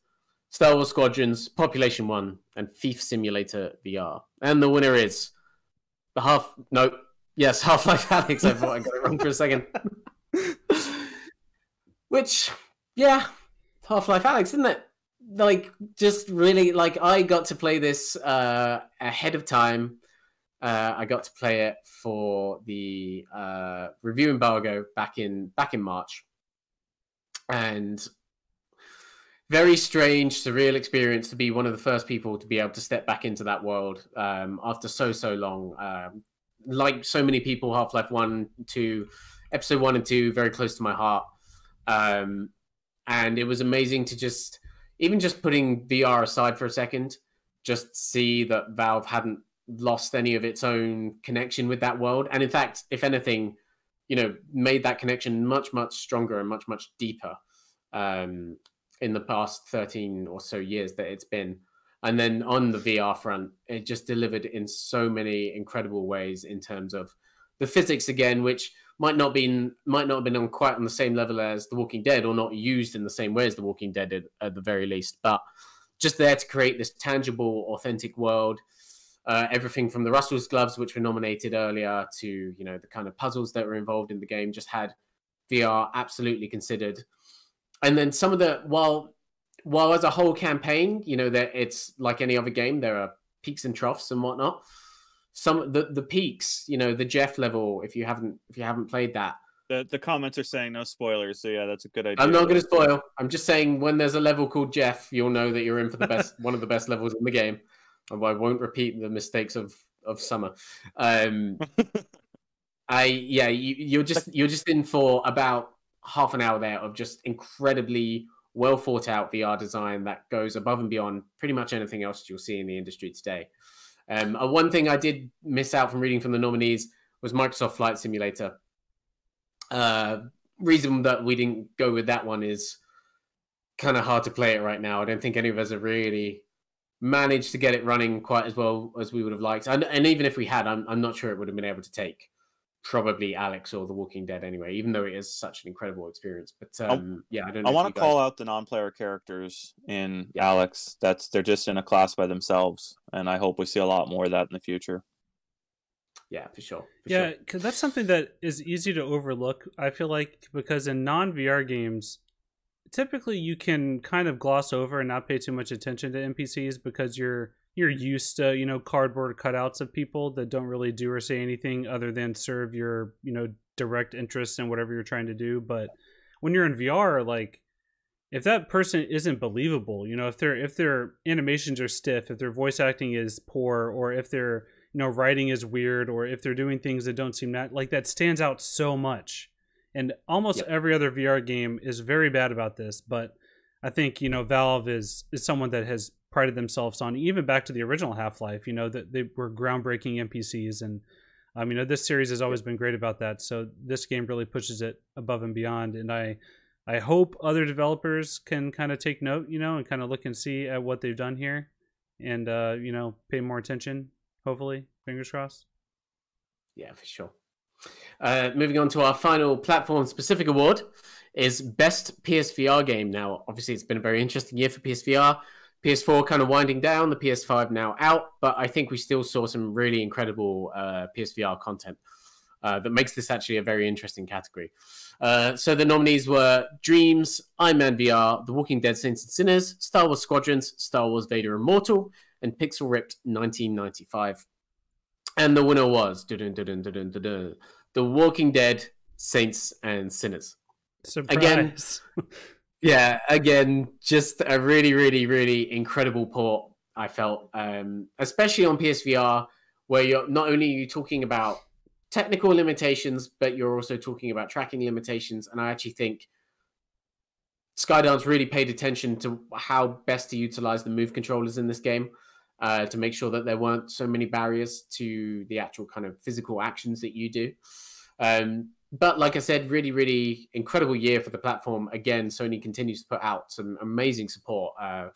Star Wars Squadrons, Population One, and Thief Simulator VR. And the winner is the half. No, yes, (laughs) Half Life Alyx. I thought I got it wrong for a second. (laughs) Which, yeah, Half Life Alyx, isn't it? Like, just really like I got to play this uh, ahead of time. Uh, I got to play it for the uh, review embargo back in back in March, and very strange, surreal experience to be one of the first people to be able to step back into that world um, after so so long. Um, like so many people, Half Life One, Two, Episode One and Two, very close to my heart, um, and it was amazing to just even just putting VR aside for a second, just see that Valve hadn't lost any of its own connection with that world, and in fact, if anything, you know, made that connection much much stronger and much much deeper. Um, in the past 13 or so years that it's been. And then on the VR front, it just delivered in so many incredible ways in terms of the physics again, which might not been might not have been on quite on the same level as The Walking Dead, or not used in the same way as The Walking Dead at, at the very least, but just there to create this tangible, authentic world. Uh, everything from the Russell's gloves, which were nominated earlier, to you know the kind of puzzles that were involved in the game, just had VR absolutely considered and then some of the while while as a whole campaign you know that it's like any other game there are peaks and troughs and whatnot some the the peaks you know the jeff level if you haven't if you haven't played that The the comments are saying no spoilers, so yeah, that's a good idea. i'm not going to spoil i'm just saying when there's a level called jeff you'll know that you're in for the best (laughs) one of the best levels in the game and i won't repeat the mistakes of of summer um (laughs) i yeah you, you're just you're just in for about half an hour there of just incredibly well thought out VR design that goes above and beyond pretty much anything else you'll see in the industry today. Um, uh, one thing I did miss out from reading from the nominees was Microsoft Flight Simulator. Uh, reason that we didn't go with that one is kind of hard to play it right now. I don't think any of us have really managed to get it running quite as well as we would have liked. And, and even if we had, I'm, I'm not sure it would have been able to take probably Alyx or The Walking Dead anyway, even though it is such an incredible experience. But um, yeah, I don't. I want to call out the non-player characters in yeah. Alyx. That's they're just in a class by themselves, and I hope we see a lot more of that in the future. Yeah, for sure. For yeah, because sure. that's something that is easy to overlook. I feel like because in non VR games, typically you can kind of gloss over and not pay too much attention to NPCs because you're you're used to you know cardboard cutouts of people that don't really do or say anything other than serve your you know direct interest in whatever you're trying to do but when you're in vr like if that person isn't believable you know if their if their animations are stiff if their voice acting is poor or if their you know writing is weird or if they're doing things that don't seem that like that stands out so much and almost yep. every other vr game is very bad about this but i think you know valve is is someone that has prided themselves on, even back to the original Half Life. You know that they were groundbreaking NPCs, and um, you know this series has always been great about that. So this game really pushes it above and beyond, and I. I hope other developers can kind of take note, you know, and kind of look and see at what they've done here, and uh, you know, pay more attention. Hopefully, fingers crossed. Yeah, for sure. Uh, moving on to our final platform-specific award is best PSVR game. Now, obviously, it's been a very interesting year for PSVR. PS4 kind of winding down, the PS5 now out, but I think we still saw some really incredible uh, PSVR content uh, that makes this actually a very interesting category. Uh, so the nominees were Dreams, Iron Man VR, The Walking Dead Saints and Sinners, Star Wars Squadrons, Star Wars Vader Immortal, and Pixel Ripped 1995. And the winner was The Walking Dead Saints and Sinners. Surprise. Again, (laughs) Yeah, again, just a really, really, really incredible port. I felt, um, especially on PSVR, where you're not only you talking about technical limitations, but you're also talking about tracking limitations. And I actually think Skydance really paid attention to how best to utilize the move controllers in this game uh, to make sure that there weren't so many barriers to the actual kind of physical actions that you do. Um, but like I said, really, really incredible year for the platform. Again, Sony continues to put out some amazing support. Uh,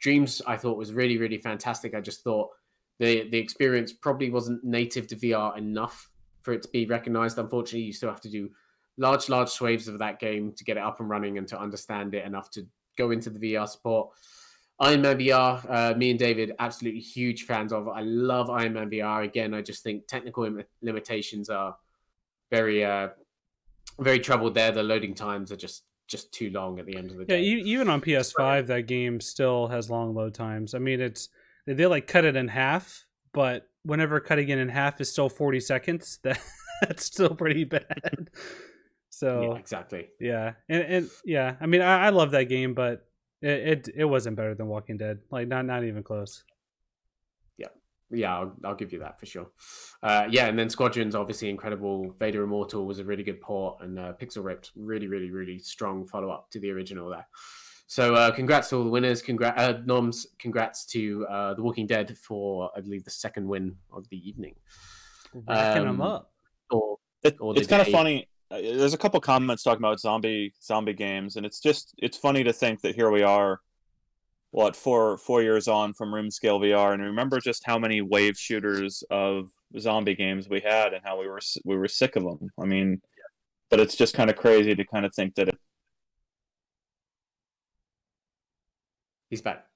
Dreams, I thought was really, really fantastic. I just thought the the experience probably wasn't native to VR enough for it to be recognized. Unfortunately, you still have to do large, large swathes of that game to get it up and running and to understand it enough to go into the VR support. Iron Man VR, uh, me and David, absolutely huge fans of. I love Iron Man VR. Again, I just think technical Im- limitations are very uh, very troubled there. The loading times are just just too long at the end of the day. Yeah, even on PS5, that game still has long load times. I mean, it's they like cut it in half, but whenever cutting it in half is still 40 seconds, (laughs) that that's still pretty bad. (laughs) So yeah, exactly. Yeah, and, and yeah, I mean, I, I love that game, but it, it it wasn't better than Walking Dead. Like not not even close yeah, yeah, I'll, I'll, give you that for sure. Uh, yeah, and then Squadrons, obviously incredible. Vader Immortal was a really good port, and uh, Pixel Ripped, really, really, really strong follow up to the original there. So, uh, congrats to all the winners. Congrats, uh, Noms. Congrats to uh, The Walking Dead for, I believe, the second win of the evening. Racking um, them up. Or, it, or it's kind of funny. Uh, there's a couple comments talking about zombie zombie games, and it's just it's funny to think that here we are what four four years on from room scale VR, and remember just how many wave shooters of zombie games we had, and how we were we were sick of them. I mean, but it's just kind of crazy to kind of think that it. He's back.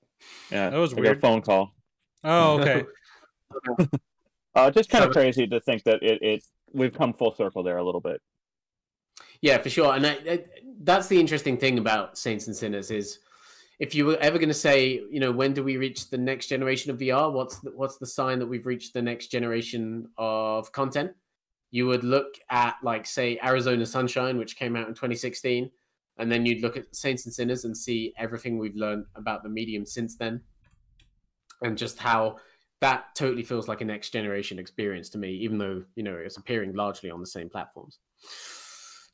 Yeah, that was weird. A phone call. Oh, okay. (laughs) (laughs) uh, just kind of crazy to think that it, it we've come full circle there a little bit. Yeah, for sure, and I, I, that's the interesting thing about Saints and Sinners is if you were ever going to say, you know, when do we reach the next generation of VR? What's the, what's the sign that we've reached the next generation of content? You would look at like say Arizona Sunshine, which came out in 2016, and then you'd look at Saints and Sinners and see everything we've learned about the medium since then, and just how that totally feels like a next generation experience to me, even though you know it's appearing largely on the same platforms.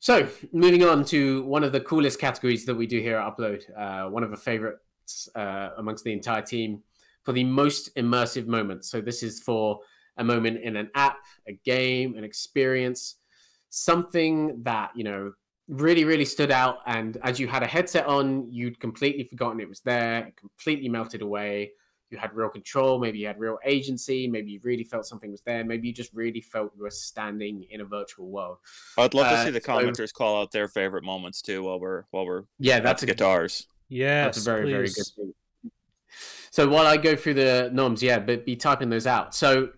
So, moving on to one of the coolest categories that we do here at Upload, uh, one of the favorites uh, amongst the entire team for the most immersive moment. So, this is for a moment in an app, a game, an experience, something that, you know, really, really stood out. And as you had a headset on, you'd completely forgotten it was there, it completely melted away. You had real control, maybe you had real agency, maybe you really felt something was there, maybe you just really felt you were standing in a virtual world. I'd love to Uh, see the so- commenters call out their favorite moments too while we're while we're Yeah, that's a guitars. Yeah, That's a very, very good thing. So while I go through the noms, yeah, but be typing those out. So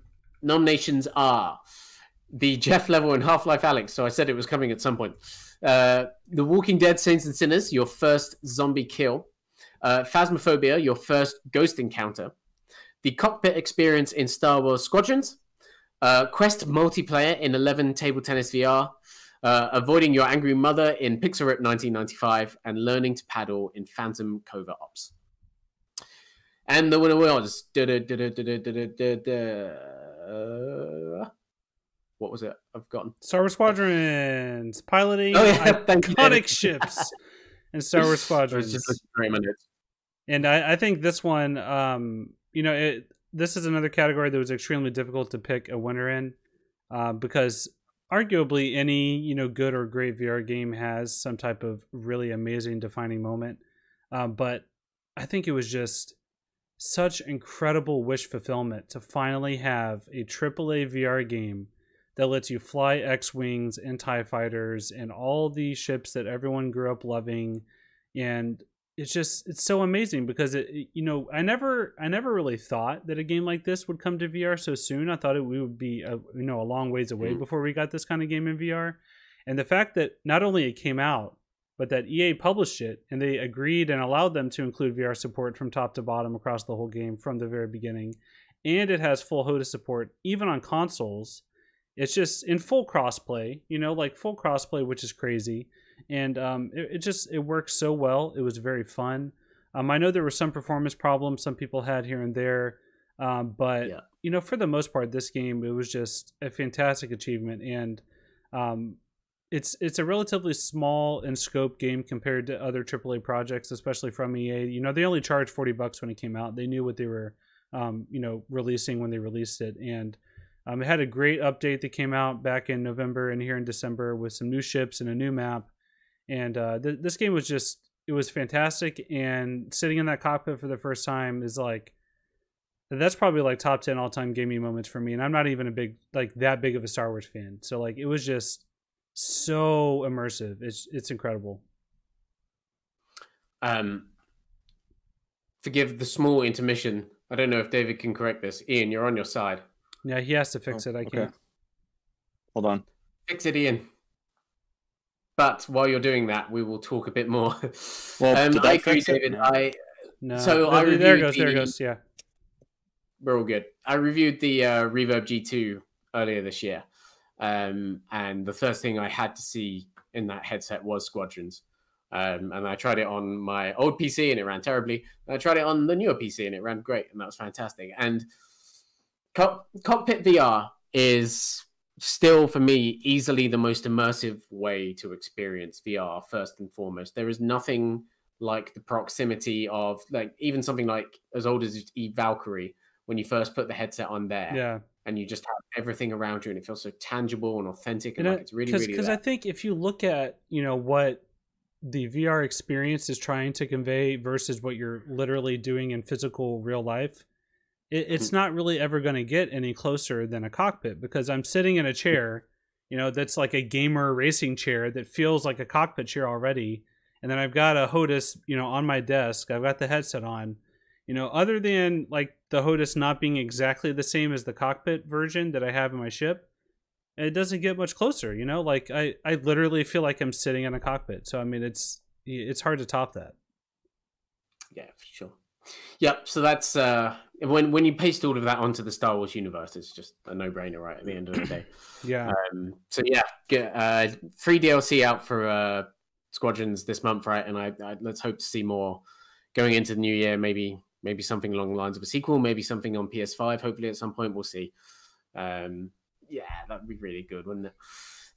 nominations are the Jeff level and Half Life Alyx. So I said it was coming at some point. Uh, the Walking Dead Saints and Sinners, your first zombie kill. Uh, Phasmophobia, your first ghost encounter. The cockpit experience in Star Wars Squadrons. Uh, Quest multiplayer in 11 table tennis VR. Uh, avoiding your angry mother in Pixel Rip 1995, and learning to paddle in Phantom Covert Ops. And the winner was. What was it? I've forgotten. Star Wars Squadrons piloting Oh, yeah, iconic ships and Star Wars I was Squadrons. just looking. And I, I think this one, um, you know, it, this is another category that was extremely difficult to pick a winner in, uh, because arguably any you know good or great VR game has some type of really amazing defining moment. Um, but I think it was just such incredible wish fulfillment to finally have a AAA VR game that lets you fly X-wings and Tie fighters and all these ships that everyone grew up loving, and it's just it's so amazing because it you know I never I never really thought that a game like this would come to VR so soon. I thought it we would be a, you know a long ways away Mm. before we got this kind of game in VR, and the fact that not only it came out but that EA published it and they agreed and allowed them to include VR support from top to bottom across the whole game from the very beginning, and it has full HOTAS support even on consoles. It's just in full crossplay, you know, like full crossplay, which is crazy and um, it, it just it works so well. It was very fun. Um, I know there were some performance problems some people had here and there, um, but Yeah. you know for the most part, this game it was just a fantastic achievement, and um, it's it's a relatively small in scope game compared to other AAA projects, especially from EA. You know they only charged forty bucks when it came out. They knew what they were um, you know releasing when they released it, and um, it had a great update that came out back in November and here in December with some new ships and a new map and uh, th- this game was just it was fantastic and sitting in that cockpit for the first time is like that's probably like top 10 all-time gaming moments for me and i'm not even a big like that big of a star wars fan so like it was just so immersive it's it's incredible Um, forgive the small intermission. I don't know if David can correct this. Ian, you're on your side. yeah he has to fix Oh, it i okay. can't Hold on. Fix it, Ian. But while you're doing that, we will talk a bit more. (laughs) Well, um, did I that agree. David. No. I no So I there, there it reviewed goes there it goes yeah we're all good. I reviewed the uh, Reverb G2 earlier this year, um, and the first thing I had to see in that headset was Squadrons. Um, and I tried it on my old PC and it ran terribly. And I tried it on the newer PC and it ran great, and that was fantastic. And Cock- Cockpit VR is still, for me, easily the most immersive way to experience VR. First and foremost, there is nothing like the proximity of like even something like as old as E Valkyrie when you first put the headset on there yeah and you just have everything around you and it feels so tangible and authentic and like it's really Cause, really because I think if you look at you know what the VR experience is trying to convey versus what you're literally doing in physical real life, it, it's not really ever going to get any closer than a cockpit because I'm sitting in a chair, you know, that's like a gamer racing chair that feels like a cockpit chair already, and then I've got a HOTAS, you know, on my desk. I've got the headset on. You know, other than like the HOTAS not being exactly the same as the cockpit version that I have in my ship, it doesn't get much closer you know? Like i i literally feel like i'm sitting in a cockpit. So i mean it's it's hard to top that. Yeah for sure. Yep so that's uh when when you paste all of that onto the Star Wars universe it's just a no-brainer right at the end of the day (coughs) yeah um so yeah get uh free DLC out for uh Squadrons this month right and I, I let's hope to see more going into the new year maybe maybe something along the lines of a sequel maybe something on PS5 hopefully at some point we'll see um yeah that'd be really good wouldn't it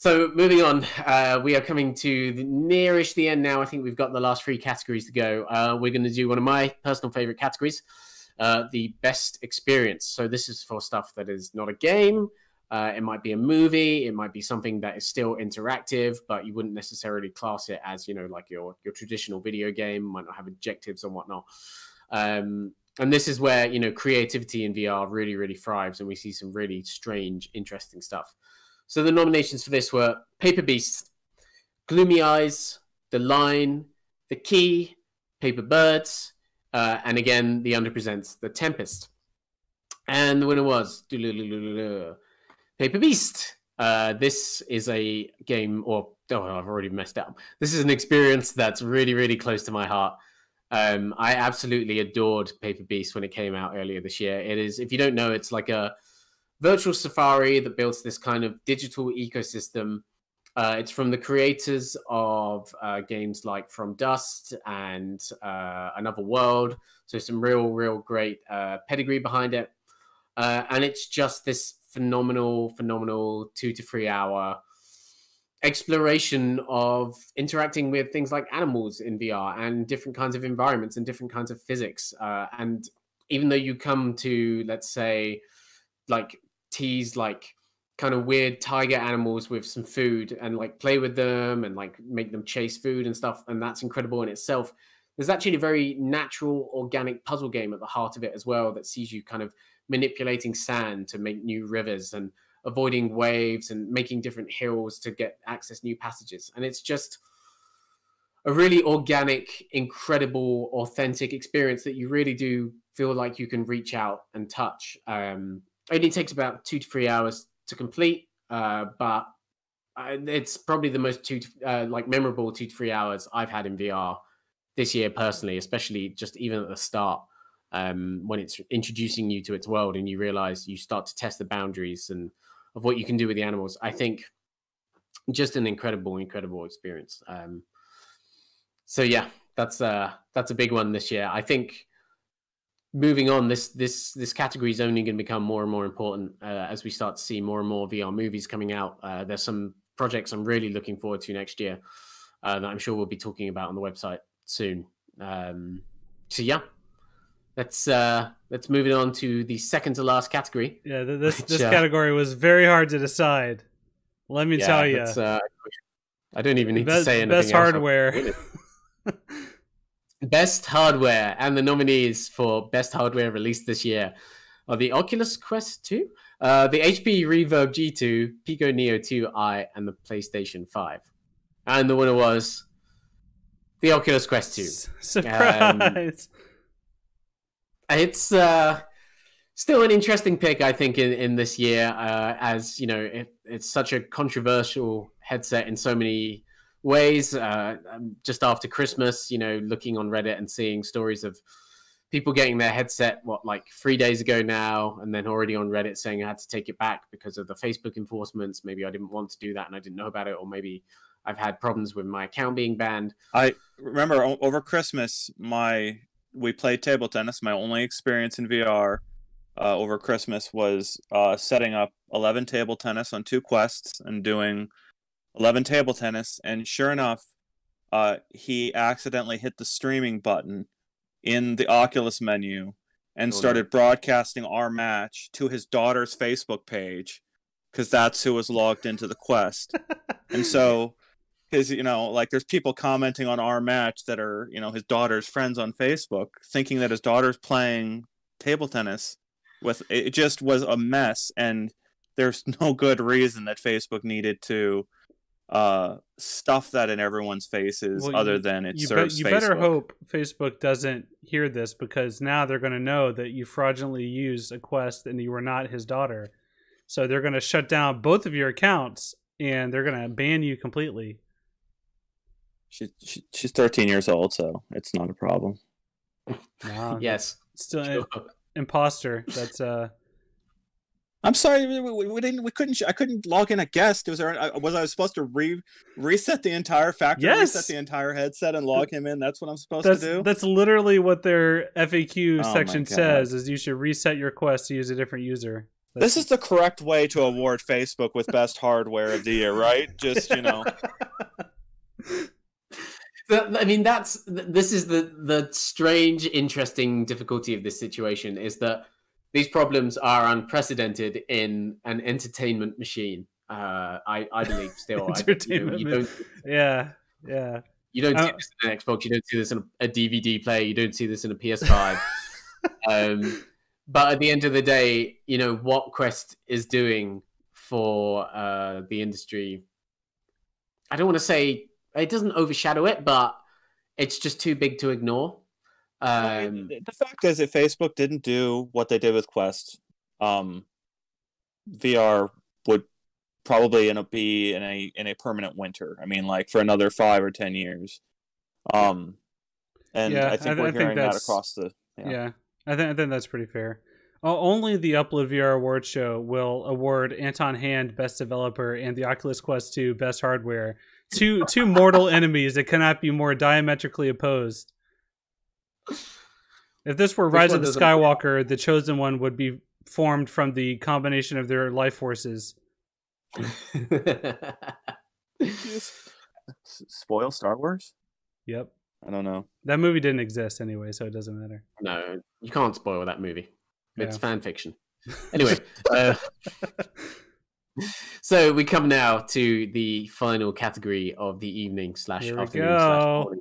So moving on, uh, we are coming to the nearish the end now. I think we've got the last three categories to go. Uh, we're going to do one of my personal favorite categories, uh, the best experience. So this is for stuff that is not a game. Uh, it might be a movie. It might be something that is still interactive, but you wouldn't necessarily class it as you know like your your traditional video game. Might not have objectives and whatnot. Um, and this is where you know creativity in VR really really thrives, and we see some really strange, interesting stuff. So the nominations for this were Paper Beast, Gloomy Eyes, The Line, The Key, Paper Birds, uh, and again the Under Presents The Tempest. And the winner was Paper Beast. Uh, this is a game, or oh, I've already messed up. This is an experience that's really, really close to my heart. Um, I absolutely adored Paper Beast when it came out earlier this year. It is, if you don't know, it's like a virtual safari that builds this kind of digital ecosystem. Uh, it's from the creators of uh, games like From Dust and uh, Another World. So some real, real great uh, pedigree behind it. Uh, and it's just this phenomenal, phenomenal two to three hour exploration of interacting with things like animals in VR and different kinds of environments and different kinds of physics. Uh, and even though you come to, let's say, like tease like kind of weird tiger animals with some food and like play with them and like make them chase food and stuff, and that's incredible in itself. There's actually a very natural, organic puzzle game at the heart of it as well that sees you kind of manipulating sand to make new rivers and avoiding waves and making different hills to get access new passages and it's just a really organic incredible authentic experience that you really do feel like you can reach out and touch um it only takes about two to three hours to complete uh but it's probably the most two to, uh, like memorable two to three hours i've had in vr this year personally especially just even at the start um, when it's introducing you to its world and you realize you start to test the boundaries and of what you can do with the animals. I think just an incredible, incredible experience. Um, so yeah, that's uh that's a big one this year. I think moving on, this this this category is only going to become more and more important uh, as we start to see more and more VR movies coming out. Uh, there's some projects I'm really looking forward to next year uh, that I'm sure we'll be talking about on the website soon. Um, so yeah, let's uh let's move it on to the second to last category. Yeah, this which, this uh, category was very hard to decide. Let me yeah, tell you. Uh, I don't even need best, to say anything. Best hardware. (laughs) best hardware and the nominees for best hardware released this year are the Oculus Quest 2, uh, the HP Reverb G2, Pico Neo 2i, and the PlayStation 5. And the winner was the Oculus Quest 2. Surprise! Um, it's uh, still an interesting pick, I think, in, in this year, uh, as you know, it, it's such a controversial headset in so many ways. Uh, um, just after Christmas, you know, looking on Reddit and seeing stories of people getting their headset, what, like three days ago now, and then already on Reddit saying I had to take it back because of the Facebook enforcements. Maybe I didn't want to do that and I didn't know about it, or maybe I've had problems with my account being banned. I remember over Christmas, my we played table tennis. My only experience in VR uh, over Christmas was uh, setting up 11 table tennis on two quests and doing 11 table tennis. And sure enough, uh, he accidentally hit the streaming button in the Oculus menu and started broadcasting our match to his daughter's Facebook page because that's who was logged into the quest. (laughs) and so his you know like there's people commenting on our match that are you know his daughter's friends on facebook thinking that his daughter's playing table tennis with it just was a mess and there's (laughs) no good reason that facebook needed to uh stuff that in everyone's faces well, other than it you serves be, you Facebook. better hope facebook doesn't hear this because now they're going to know that you fraudulently used a quest and you were not his daughter so they're going to shut down both of your accounts and they're going to ban you completely she, she, she's 13 years old, so it's not a problem. (laughs) Wow. yes. Still an imposter. That's uh. I'm sorry, we, we, didn't. We couldn't. I couldn't log in a guest. Was there? Uh, was I supposed to re reset the entire factory, yes. reset the entire headset, and log him in? That's what I'm supposed that's, to do. That's literally what their FAQ oh section says. Is you should reset your quest to use a different user. This is the correct way to award Facebook with best hardware of the year, right? Just you know. (laughs) I mean, that's this is the the strange, interesting difficulty of this situation is that these problems are unprecedented in an entertainment machine. Uh, I I believe still. (laughs) entertainment. I, you, know, you yeah, yeah. You don't see uh, this in an Xbox. You don't see this in a, a DVD player. You don't see this in a PS5. (laughs) um, but at the end of the day, you know what Quest is doing for uh, the industry. I don't want to say it doesn't overshadow it, but it's just too big to ignore. Um, the fact is that Facebook didn't do what they did with Quest. Um, VR would probably end up be in a in a permanent winter. I mean, like for another five or ten years. Um, and yeah, I think I, we're I hearing think that across the. Yeah. yeah, I think I think that's pretty fair. Only the Upload VR Award Show will award Anton Hand Best Developer and the Oculus Quest 2 Best Hardware. Two two mortal enemies that cannot be more diametrically opposed. If this were Rise of the Skywalker, the chosen one would be formed from the combination of their life forces. (laughs) Spoil Star Wars? Yep. I don't know. That movie didn't exist anyway, so it doesn't matter. No, you can't spoil that movie. It's yeah. fan fiction. (laughs) Anyway, uh, (laughs) so we come now to the final category of the evening slash afternoon slash morning.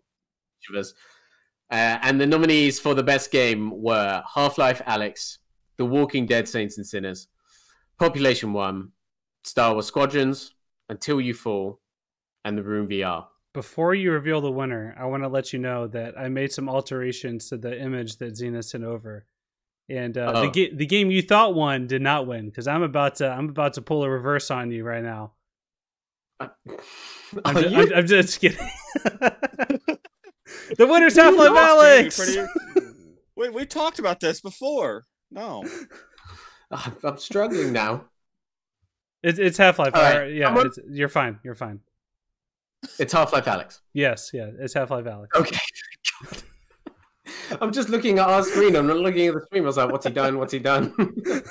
Uh, and the nominees for the best game were Half Life Alyx, The Walking Dead Saints and Sinners, Population One, Star Wars Squadrons, Until You Fall, and The Room VR. Before you reveal the winner, I want to let you know that I made some alterations to the image that Xena sent over. And uh, the, ga- the game you thought won did not win because I'm about to I'm about to pull a reverse on you right now. Uh, I'm, just, I'm, I'm, just kidding. (laughs) (laughs) the winner's Half Life Alyx. Pretty... Wait, we talked about this before. No, (laughs) I'm struggling now. It's it's Half Life. Right. Yeah, you're fine. You're fine. It's Half Life Alyx. Yes, yeah, it's Half Life Alyx. Okay. (laughs) I'm just looking at our screen. I'm not looking at the screen. I was like, what's he done? What's he done? (laughs)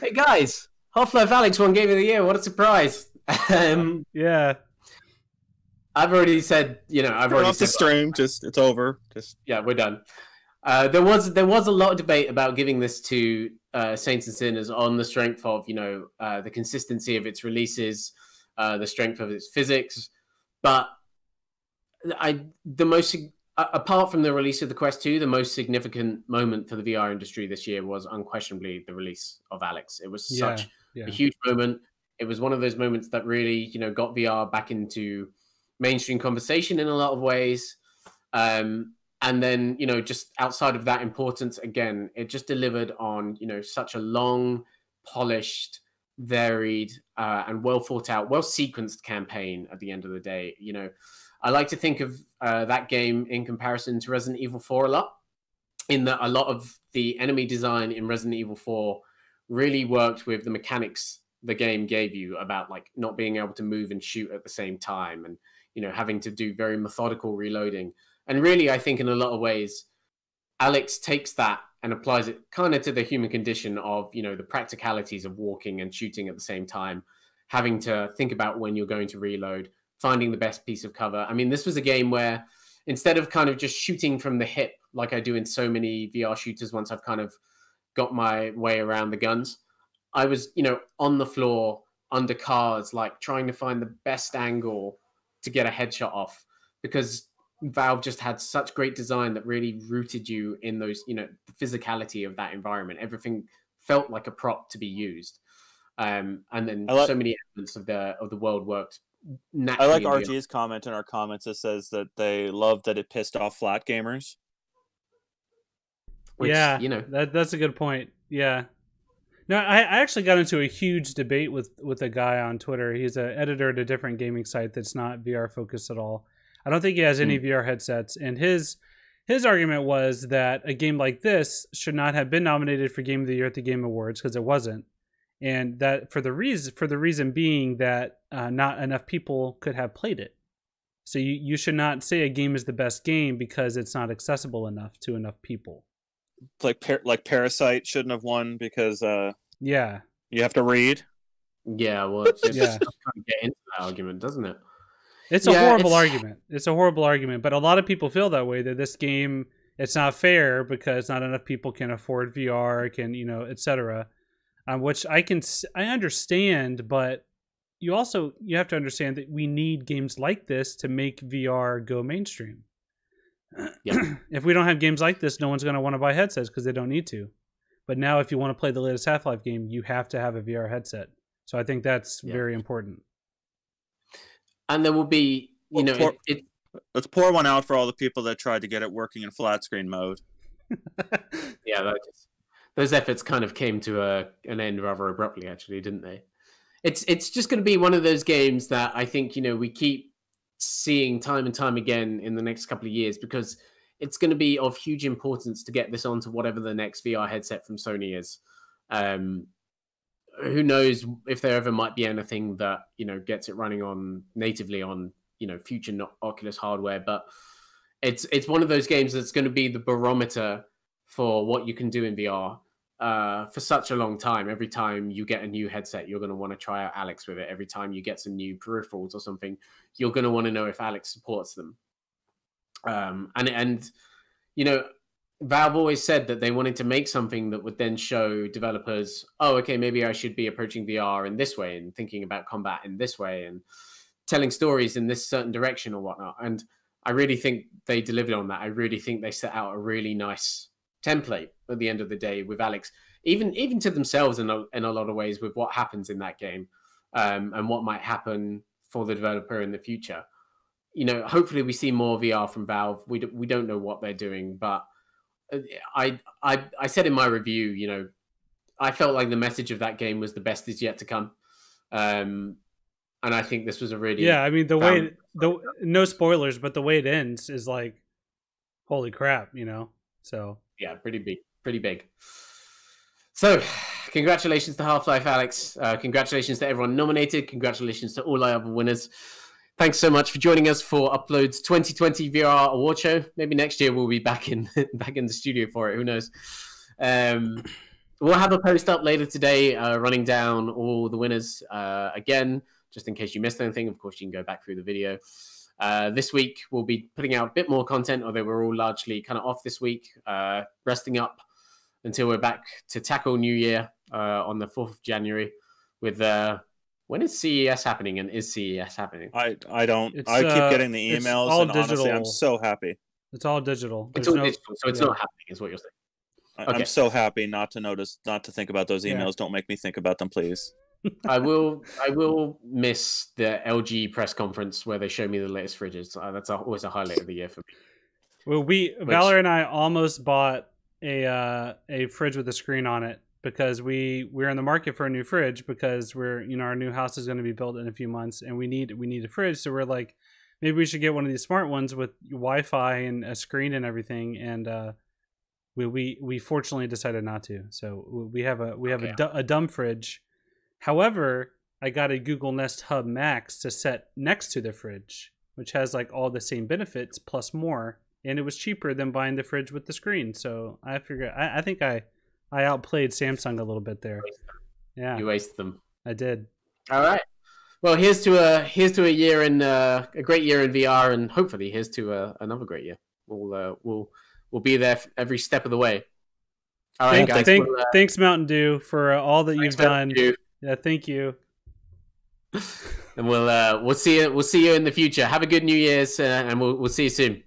hey guys, Half Life Alyx won Game of the Year. What a surprise! Um, yeah. I've already said, you know, I've Turn already off the stream. Just it's over. Just yeah, we're done. Uh, there was there was a lot of debate about giving this to uh, Saints and Sinners on the strength of you know uh, the consistency of its releases, uh, the strength of its physics, but I the most apart from the release of the Quest 2, the most significant moment for the VR industry this year was unquestionably the release of Alyx. It was yeah, such yeah. a huge moment. It was one of those moments that really, you know, got VR back into mainstream conversation in a lot of ways. Um, and then, you know, just outside of that importance, again, it just delivered on, you know, such a long, polished, varied, uh, and well thought out, well sequenced campaign at the end of the day. You know, I like to think of uh, that game in comparison to Resident Evil 4 a lot, in that a lot of the enemy design in Resident Evil 4 really worked with the mechanics the game gave you about like not being able to move and shoot at the same time and you know having to do very methodical reloading and really i think in a lot of ways Alyx takes that and applies it kind of to the human condition of you know the practicalities of walking and shooting at the same time having to think about when you're going to reload finding the best piece of cover. I mean, this was a game where instead of kind of just shooting from the hip like I do in so many VR shooters once I've kind of got my way around the guns, I was, you know, on the floor under cars, like trying to find the best angle to get a headshot off because Valve just had such great design that really rooted you in those, you know, the physicality of that environment. Everything felt like a prop to be used. Um, and then so many elements of the of the world worked I like RG's comment in our comments that says that they love that it pissed off flat gamers. Which, yeah, you know that that's a good point. Yeah. No, I, I actually got into a huge debate with with a guy on Twitter. He's an editor at a different gaming site that's not VR focused at all. I don't think he has any mm. VR headsets, and his his argument was that a game like this should not have been nominated for Game of the Year at the Game Awards because it wasn't and that for the reason for the reason being that uh, not enough people could have played it. So you, you should not say a game is the best game because it's not accessible enough to enough people. Like par- like Parasite shouldn't have won because uh Yeah. you have to read. Yeah, well, (laughs) it just Yeah. kind of get into that argument, doesn't it? It's a Yeah, horrible it's- argument. It's a horrible argument, but a lot of people feel that way that this game it's not fair because not enough people can afford VR, can you know, etc. Um, which I can I understand, but you also you have to understand that we need games like this to make VR go mainstream. Yeah. (clears throat) if we don't have games like this, no one's going to want to buy headsets because they don't need to. But now, if you want to play the latest Half Life game, you have to have a VR headset. So I think that's Yeah. very important. And there will be, you Well, know, for- it, it, Let's pour one out for all the people that tried to get it working in flat screen mode. (laughs) yeah, that those efforts kind of came to a, an end rather abruptly, actually, didn't they? It's it's just going to be one of those games that I think you know we keep seeing time and time again in the next couple of years because it's going to be of huge importance to get this onto whatever the next VR headset from Sony is. Um, who knows if there ever might be anything that you know gets it running on natively on you know future Oculus hardware, but it's it's one of those games that's going to be the barometer for what you can do in VR uh, for such a long time. Every time you get a new headset, you're going to want to try out Alyx with it. Every time you get some new peripherals or something, you're going to want to know if Alyx supports them. Um, and and you know, Valve always said that they wanted to make something that would then show developers, oh, okay, maybe I should be approaching VR in this way and thinking about combat in this way and telling stories in this certain direction or whatnot. And I really think they delivered on that. I really think they set out a really nice template at the end of the day with Alyx, even even to themselves in a, in a lot of ways with what happens in that game um, and what might happen for the developer in the future. You know, hopefully we see more VR from Valve. We d- we don't know what they're doing, but uh, I I I said in my review, you know, I felt like the message of that game was the best is yet to come. Um, and I think this was a really Yeah, I mean the way the no spoilers, but the way it ends is like, holy crap, you know. So yeah, pretty big, pretty big. So, congratulations to Half Life, Alyx. Uh, congratulations to everyone nominated. Congratulations to all our other winners. Thanks so much for joining us for Upload's 2020 VR award show. Maybe next year we'll be back in (laughs) back in the studio for it. Who knows? Um, we'll have a post up later today, uh, running down all the winners uh, again, just in case you missed anything. Of course, you can go back through the video. Uh, this week we'll be putting out a bit more content, although we're all largely kind of off this week, uh, resting up until we're back to tackle New Year uh, on the 4th of January with uh, when is CES happening and is CES happening? I I don't. It's, I keep uh, getting the it's emails, all and honestly, I'm so happy. it's all digital. It's all no- digital, so it's yeah. not happening, is what you're saying. I- Okay. I'm so happy not to notice, not to think about those Yeah. emails. Don't make me think about them, please. I will. I will miss the LG press conference where they show me the latest fridges. Uh, that's a, always a highlight of the year for me. Well, we Valor and I almost bought a uh, a fridge with a screen on it because we we're in the market for a new fridge because we're you know our new house is going to be built in a few months and we need we need a fridge so we're like maybe we should get one of these smart ones with Wi-Fi and a screen and everything and uh, we we we fortunately decided not to so we have a we have Okay. a dumb fridge. However, I got a Google Nest Hub Max to set next to the fridge, which has like all the same benefits plus more, and it was cheaper than buying the fridge with the screen. So I figure I, I think I I outplayed Samsung a little bit there. Yeah, You wasted them. I did. All right. Well, here's to a here's to a year in uh, a great year in VR, and hopefully here's to uh, another great year. We'll uh, we'll we'll be there every step of the way. All right, Thank- guys. thank- well, uh, thanks Mountain Dew for uh, all that thanks you've for done. you. Yeah, thank you. (laughs) and we'll uh, we'll see you we'll see you in the future. Have a good New Year's, uh, and we'll we'll see you soon.